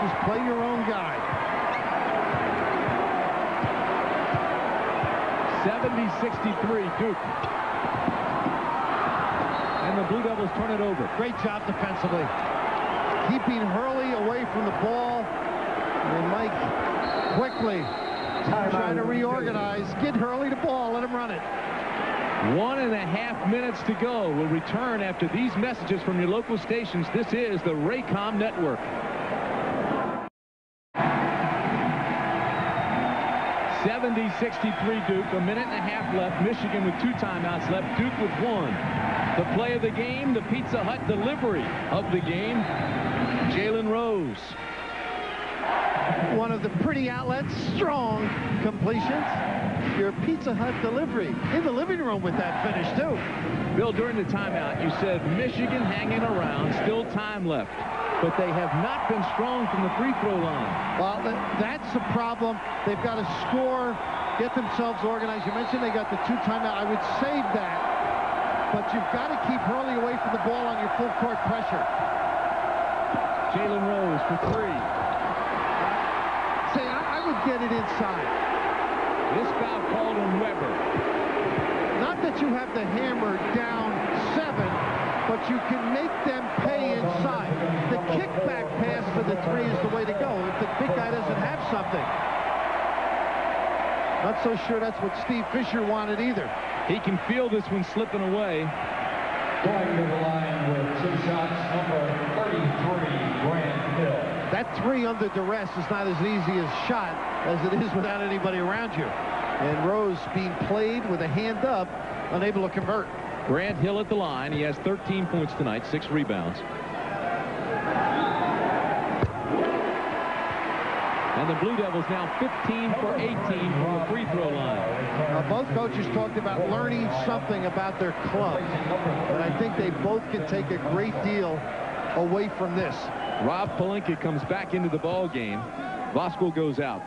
Just play your own guy. 70-63 Duke. And the Blue Devils turn it over. Great job defensively. Keeping Hurley away from the ball. And Mike quickly trying to reorganize. Get Hurley the ball. Let him run it. One and a half minutes to go. We'll return after these messages from your local stations. This is the Raycom Network. 70-63 Duke. A minute and a half left. Michigan with two timeouts left. Duke with one. The play of the game, the Pizza Hut delivery of the game, Jalen Rose. One of the pretty outlets, strong completions. Your Pizza Hut delivery in the living room with that finish, too. Bill, during the timeout, you said Michigan hanging around, still time left. But they have not been strong from the free throw line. Well, that's the problem. They've got to score, get themselves organized. You mentioned they got the two timeout. I would save that. But you've got to keep Hurley away from the ball on your full court pressure. Jalen Rose for three. Say, I, I would get it inside. This foul called on Webber. Not that you have the hammer down seven, but you can make them pay inside. The kickback pass for the three is the way to go if the big guy doesn't have something. Not so sure that's what Steve Fisher wanted either. He can feel this one slipping away. Going to the line with two shots, number 33, Grant Hill. That three under duress is not as easy a shot as it is without anybody around you. And Rose being played with a hand up, unable to convert. Grant Hill at the line. He has 13 points tonight, six rebounds. And the Blue Devils now 15 for 18 from the free throw line. Uh, both coaches talked about learning something about their club. And I think they both can take a great deal away from this. Rob Pelinka comes back into the ball game. Voskuhl goes out.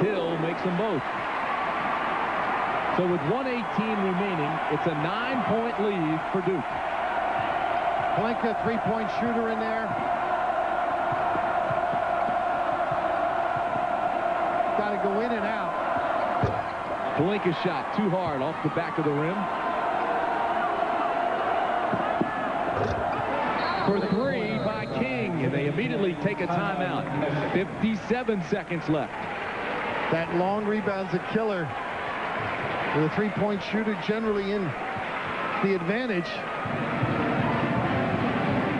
Hill makes them both. So with 118 remaining, it's a nine-point lead for Duke. Pelinka, three-point shooter in there. Got to go in and out. Pelinka shot too hard off the back of the rim. Immediately take a timeout. 57 seconds left. That long rebound's a killer. With a three-point shooter generally in the advantage.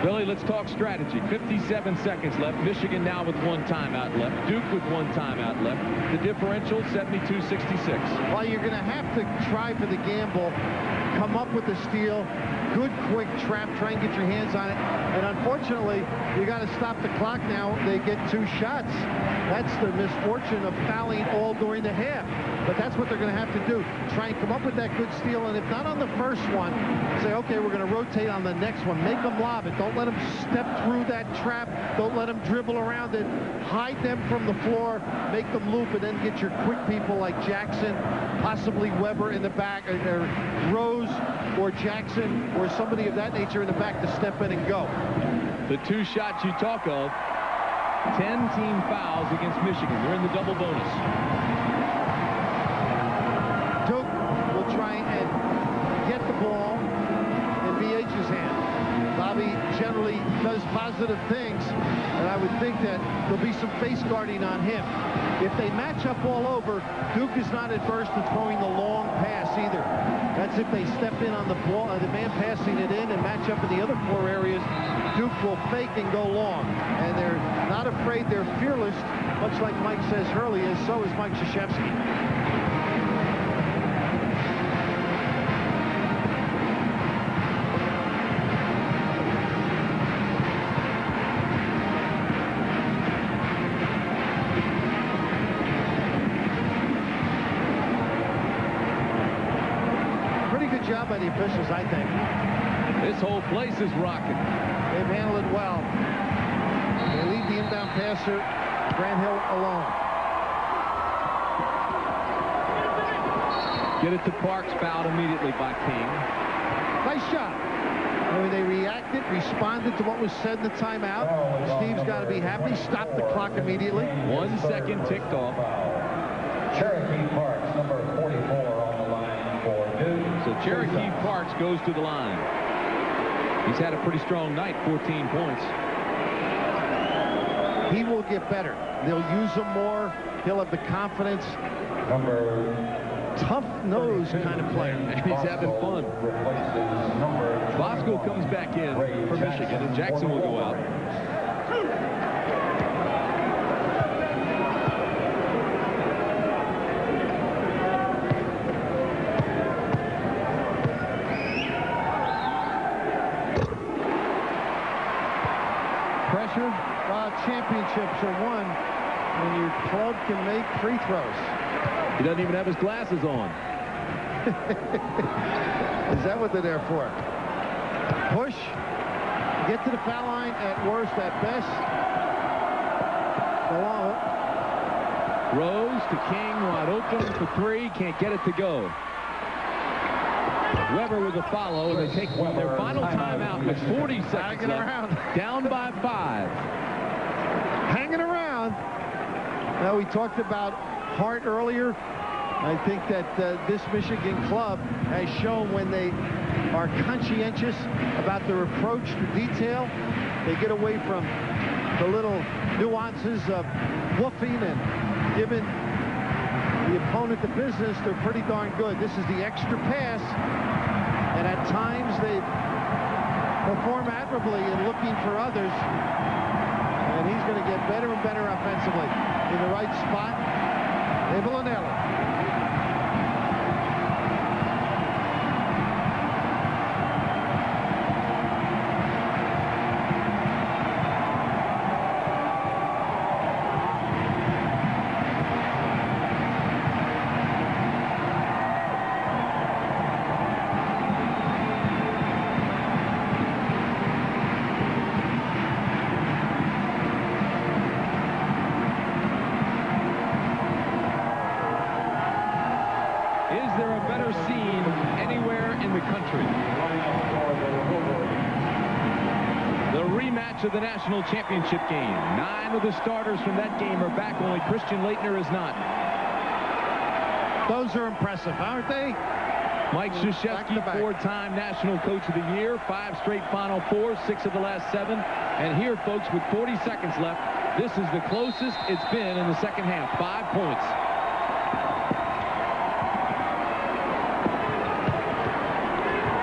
Billy, let's talk strategy. 57 seconds left. Michigan now with one timeout left. Duke with one timeout left. The differential, 72-66. Well, you're going to have to try for the gamble, come up with the steal, good quick trap, try and get your hands on it. And unfortunately, you got to stop the clock now. They get two shots. That's the misfortune of fouling all during the half. But that's what they're going to have to do. Try and come up with that good steal. And if not on the first one, say, okay, we're going to rotate on the next one. Make them lob it. Don't let them step through that trap. Don't let them dribble around it. Hide them from the floor. Make them loop and then get your quick people like Jackson, possibly Webber in the back, or, Rose or Jackson or somebody of that nature in the back to step in and go. The two shots you talk of, 10 team fouls against Michigan. They're in the double bonus. Duke will try and get the ball in BH's hand. Bobby generally does positive things, I would think that there'll be some face guarding on him. If they match up all over, Duke is not adverse to throwing the long pass either. That's if they step in on the ball, uh, the man passing it in and match up in the other four areas. Duke will fake and go long, and they're not afraid. They're fearless, much like Mike says Hurley is. So is Mike Krzyzewski. Place is rocking. They've handled it well. They leave the inbound passer, Grant Hill, alone. Get it to Parks, fouled immediately by King. Nice shot. I mean, they reacted, responded to what was said in the timeout. Steve's got to be happy. Stop the clock immediately. One second ticked off. Cherokee Parks, number 44 on the line for Duke. So Cherokee Parks goes to the line. He's had a pretty strong night, 14 points. He will get better. They'll use him more. He'll have the confidence. Number Tough nose kind of player. He's having fun. replaces Voskuhl comes back in for Michigan, and Jackson will go out. Pressure. Uh, championships are won when your club can make free throws. He doesn't even have his glasses on. Is that what they're there for? Push. Get to the foul line at worst, at best. Along. Rose to King, wide open for three. Can't get it to go. Webber with a follow, and they take their final timeout with 40 seconds Hanging left. around. Down by five. Around. Now, we talked about heart earlier. I think that uh, this Michigan club has shown when they are conscientious about their approach to detail, they get away from the little nuances of woofing and giving the opponent the business. They're pretty darn good. This is the extra pass, and at times they perform admirably in looking for others. Going to get better and better offensively in the right spot. Villanelli. Of the national championship game. Nine of the starters from that game are back. Only Christian Laettner is not. Those are impressive, aren't they? Mike Krzyzewski, four-time National Coach of the Year, five straight Final Four, six of the last seven. And here, folks, with 40 seconds left, this is the closest it's been in the second half. Five points.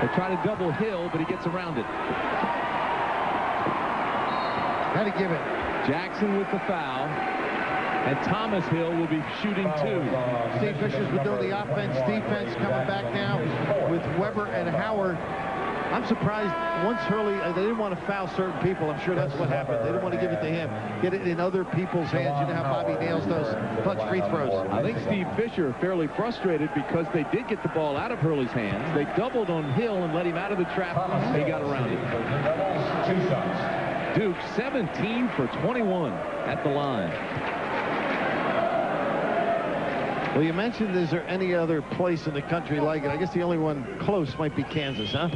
They try to double Hill, but he gets around it. Got to give it. Jackson with the foul. And Thomas Hill will be shooting two. Steve Fisher's been doing the offense, defense coming back now with Webber and Howard. I'm surprised once Hurley, uh, they didn't want to foul certain people. I'm sure that's what happened. They didn't want to give it to him. Get it in other people's hands. You know how Bobby nails those clutch free throws. I think Steve Fisher fairly frustrated because they did get the ball out of Hurley's hands. They doubled on Hill and let him out of the trap. He got around it. Duke 17 for 21 at the line. Well, you mentioned, is there any other place in the country like it? I guess the only one close might be Kansas, huh?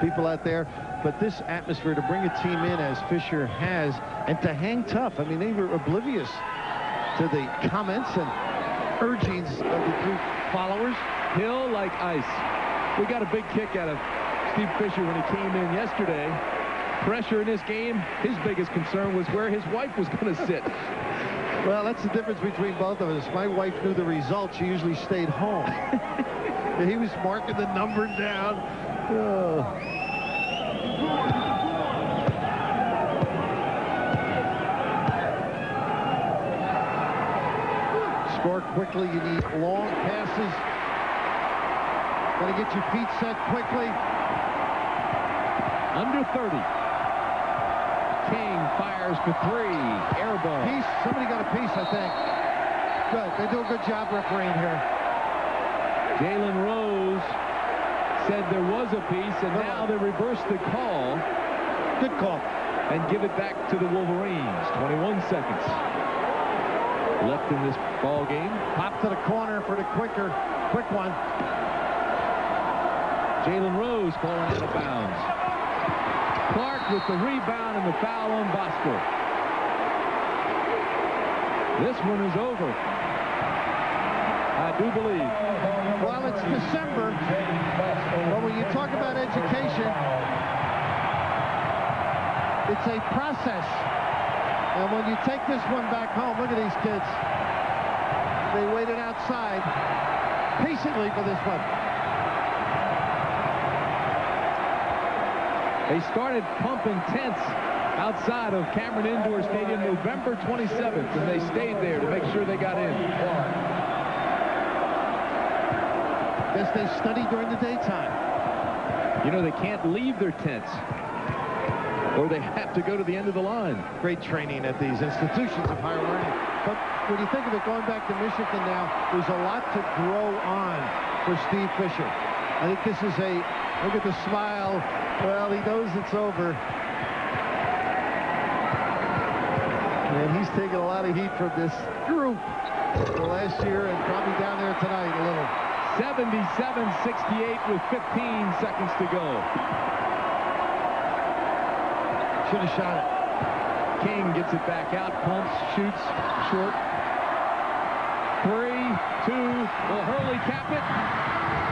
People out there. But this atmosphere to bring a team in as Fisher has and to hang tough. I mean, they were oblivious to the comments and urgings of the Duke followers. Hill like ice. We got a big kick out of Steve Fisher when he came in yesterday. Pressure in this game, his biggest concern was where his wife was going to sit. Well, that's the difference between both of us. My wife knew the result. She usually stayed home. he was marking the number down. Oh. Score quickly. You need long passes. Got to get your feet set quickly. Under 30. King fires for three. Air ball. Piece. Somebody got a piece, I think. Good. They do a good job refereeing here. Jalen Rose said there was a piece, and now they reverse the call. Good call. And give it back to the Wolverines. 21 seconds left in this ball game. Pop to the corner for the quicker, quick one. Jalen Rose falling out of bounds. Clark with the rebound and the foul on Voskuhl. This one is over. I do believe. Well, it's December, but when you talk about education, it's a process. And when you take this one back home, look at these kids. They waited outside patiently for this one. They started pumping tents outside of Cameron Indoor Stadium November 27th, and they stayed there to make sure they got in. Guess they study during the daytime. You know, they can't leave their tents, or they have to go to the end of the line. Great training at these institutions of higher learning. But when you think of it, going back to Michigan now, there's a lot to grow on for Steve Fisher. I think this is a, look at the smile. Well, he knows it's over. And he's taking a lot of heat from this group last year and probably down there tonight a little. 77-68 with 15 seconds to go. Should have shot it. King gets it back out, pumps, shoots, short. Three, two, will Hurley cap it?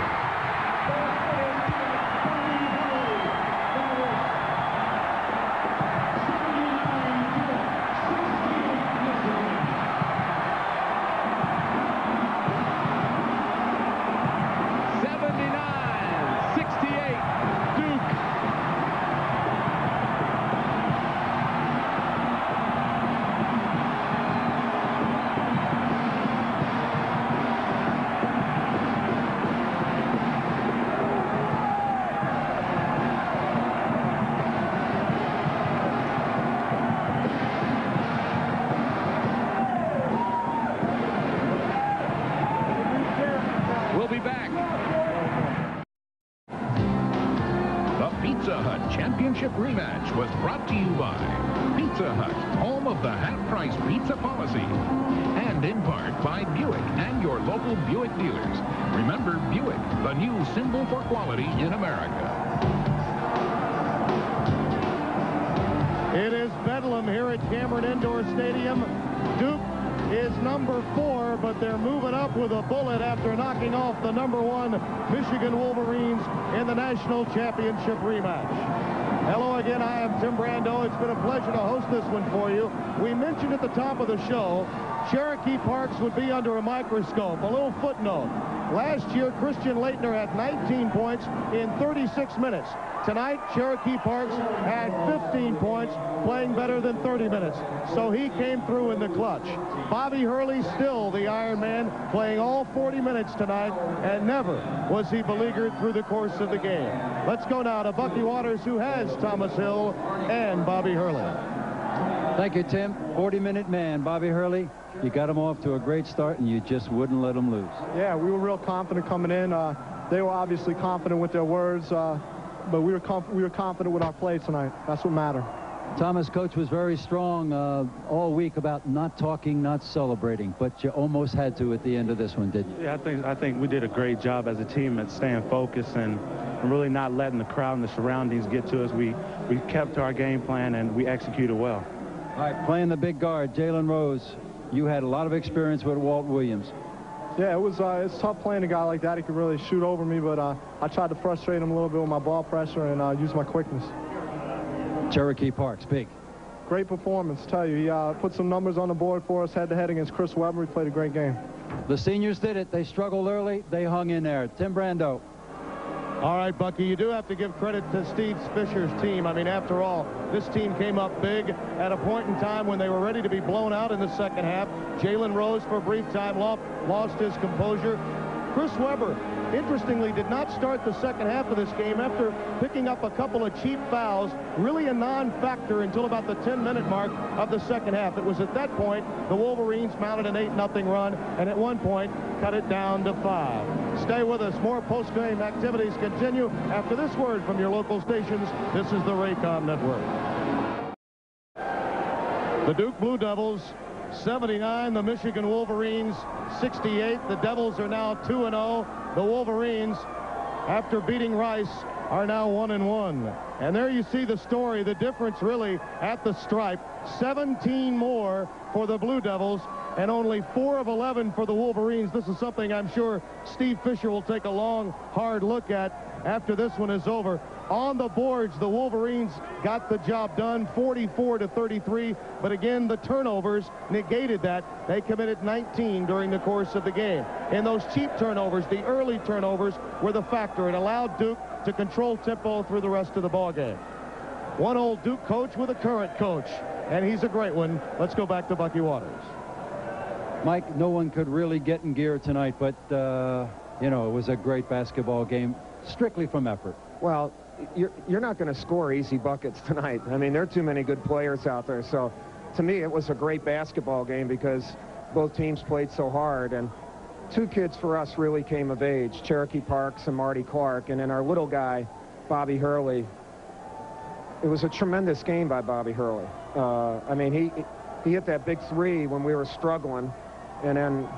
Rematch was brought to you by Pizza Hut, home of the half-price pizza policy, and in part by Buick and your local Buick dealers. Remember Buick, the new symbol for quality in America. It is Bedlam here at Cameron Indoor Stadium. Duke is number four, but they're moving up with a bullet after knocking off the number one Michigan Wolverines in the national championship rematch. Hello again, I am Tim Brando. It's been a pleasure to host this one for you. We mentioned at the top of the show, Cherokee Parks would be under a microscope. A little footnote. Last year, Christian Laettner had 19 points in 36 minutes. Tonight, Cherokee Parks had 15 points, playing better than 30 minutes. So he came through in the clutch. Bobby Hurley still the Iron Man, playing all 40 minutes tonight, and never was he beleaguered through the course of the game. Let's go now to Bucky Waters, who has Thomas Hill and Bobby Hurley. Thank you, Tim. 40-minute man, Bobby Hurley. You got them off to a great start, and you just wouldn't let them lose. Yeah, we were real confident coming in. Uh, they were obviously confident with their words, uh, but we were, we were confident with our play tonight. That's what mattered. Thomas, coach was very strong uh, all week about not talking, not celebrating, but you almost had to at the end of this one, didn't you? Yeah, I think I think we did a great job as a team at staying focused and, and really not letting the crowd and the surroundings get to us. We we kept to our game plan and we executed well. All right, playing the big guard, Jalen Rose. You had a lot of experience with Walt Williams. Yeah, it was uh, it's tough playing a guy like that. He could really shoot over me, but uh, I tried to frustrate him a little bit with my ball pressure and uh, use my quickness. Cherokee Parks, big. Great performance, tell you. He uh, put some numbers on the board for us head-to-head -head against Chris Webber. He played a great game. The seniors did it. They struggled early. They hung in there. Tim Brando. All right, Bucky, you do have to give credit to Steve Fisher's team. I mean, after all, this team came up big at a point in time when they were ready to be blown out in the second half. Jalen Rose, for a brief time, lost his composure. Chris Webber interestingly, did not start the second half of this game after picking up a couple of cheap fouls, really a non-factor until about the 10-minute mark of the second half. It was at that point the Wolverines mounted an 8-0 run, and at one point cut it down to five. Stay with us. More post-game activities continue after this word from your local stations. This is the Raycom Network. The Duke Blue Devils 79, the Michigan Wolverines 68. The Devils are now 2-0. The Wolverines, after beating Rice, are now 1 and 1. And there you see the story, the difference really at the stripe. 17 more for the Blue Devils and only 4 of 11 for the Wolverines. This is something I'm sure Steve Fisher will take a long, hard look at after this one is over. On the boards, the Wolverines got the job done, 44 to 33. But again, the turnovers negated that. They committed 19 during the course of the game. And those cheap turnovers, the early turnovers, were the factor. It allowed Duke to control tempo through the rest of the ball game. One old Duke coach with a current coach, and he's a great one. Let's go back to Bucky Waters. Mike, no one could really get in gear tonight, but, uh, you know, it was a great basketball game, strictly from effort. Well, you're, you're not going to score easy buckets tonight. I mean, there are too many good players out there. So to me, it was a great basketball game because both teams played so hard. And two kids for us really came of age, Cherokee Parks and Marty Clark. And then our little guy, Bobby Hurley. It was a tremendous game by Bobby Hurley. Uh, I mean, he, he hit that big three when we were struggling. And then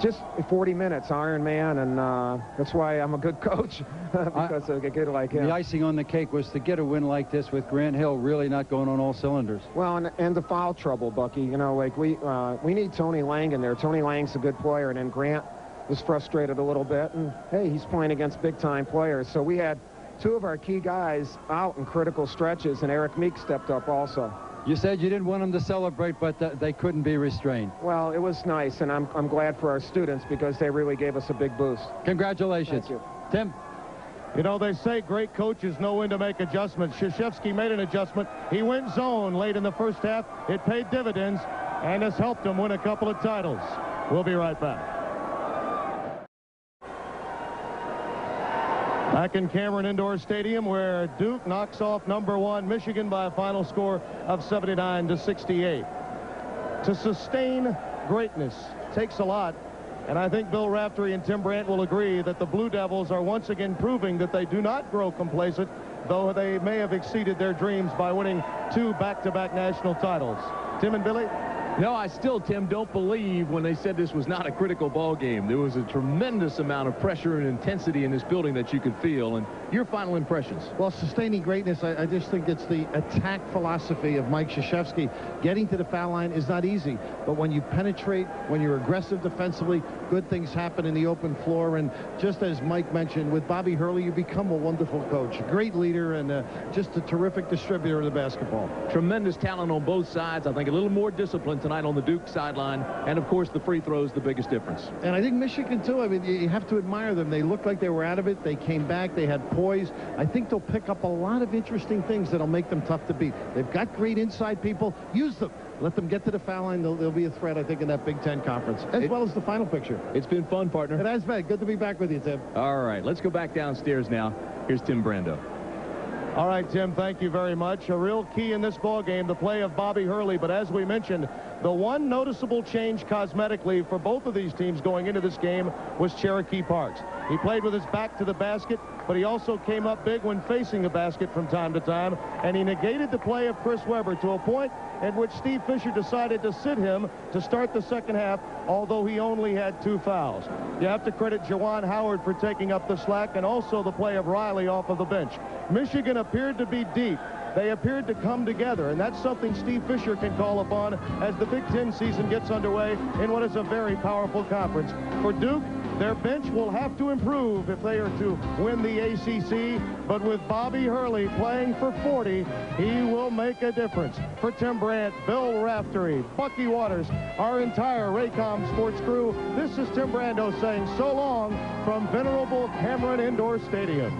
just 40 minutes, Iron Man, and uh, that's why I'm a good coach, because I, of a kid like him. The icing on the cake was to get a win like this with Grant Hill really not going on all cylinders. Well, and, and the foul trouble, Bucky. You know, like we uh, we need Tony Lang in there. Tony Lang's a good player, and then Grant was frustrated a little bit, and hey, he's playing against big-time players. So we had two of our key guys out in critical stretches, and Erik Meek stepped up also. You said you didn't want them to celebrate, but th they couldn't be restrained. Well, it was nice, and I'm, I'm glad for our students because they really gave us a big boost. Congratulations. Thank you. Tim? You know, they say great coaches know when to make adjustments. Krzyzewski made an adjustment. He went zone late in the first half. It paid dividends and has helped him win a couple of titles. We'll be right back. Back in Cameron Indoor Stadium where Duke knocks off number one Michigan by a final score of 79 to 68. To sustain greatness takes a lot. And I think Bill Raftery and Tim Brant will agree that the Blue Devils are once again proving that they do not grow complacent, though they may have exceeded their dreams by winning two back-to-back -back national titles. Tim and Billy? No, I still, Tim, don't believe when they said this was not a critical ball game. There was a tremendous amount of pressure and intensity in this building that you could feel. And your final impressions? Well, sustaining greatness, I, I just think it's the attack philosophy of Mike Krzyzewski. Getting to the foul line is not easy, but when you penetrate, when you're aggressive defensively, good things happen in the open floor. And just as Mike mentioned, with Bobby Hurley, you become a wonderful coach, a great leader, and uh, just a terrific distributor of the basketball. Tremendous talent on both sides. I think a little more discipline tonight on the Duke sideline. And, of course, the free throws, the biggest difference. And I think Michigan, too, I mean, you have to admire them. They looked like they were out of it. They came back. They had poise. I think they'll pick up a lot of interesting things that'll make them tough to beat. They've got great inside people. Use them. Let them get to the foul line. They'll, they'll be a threat, I think, in that Big Ten conference, as It- well as the final picture. It's been fun, partner. It has been. Good to be back with you, Tim. All right, let's go back downstairs now. Here's Tim Brando. All right, Tim, thank you very much. A real key in this ball game, the play of Bobby Hurley. But as we mentioned, the one noticeable change cosmetically for both of these teams going into this game was Cherokee Parks. He played with his back to the basket, but he also came up big when facing the basket from time to time, and he negated the play of Chris Webber to a point at which Steve Fisher decided to sit him to start the second half, although he only had two fouls. You have to credit Juwan Howard for taking up the slack and also the play of Riley off of the bench. Michigan appeared to be deep. They appeared to come together, and that's something Steve Fisher can call upon as the Big Ten season gets underway in what is a very powerful conference. For Duke, their bench will have to improve if they are to win the ACC, but with Bobby Hurley playing for 40, he will make a difference. For Tim Brant, Bill Raftery, Bucky Waters, our entire Raycom sports crew, this is Tim Brando saying so long from venerable Cameron Indoor Stadium.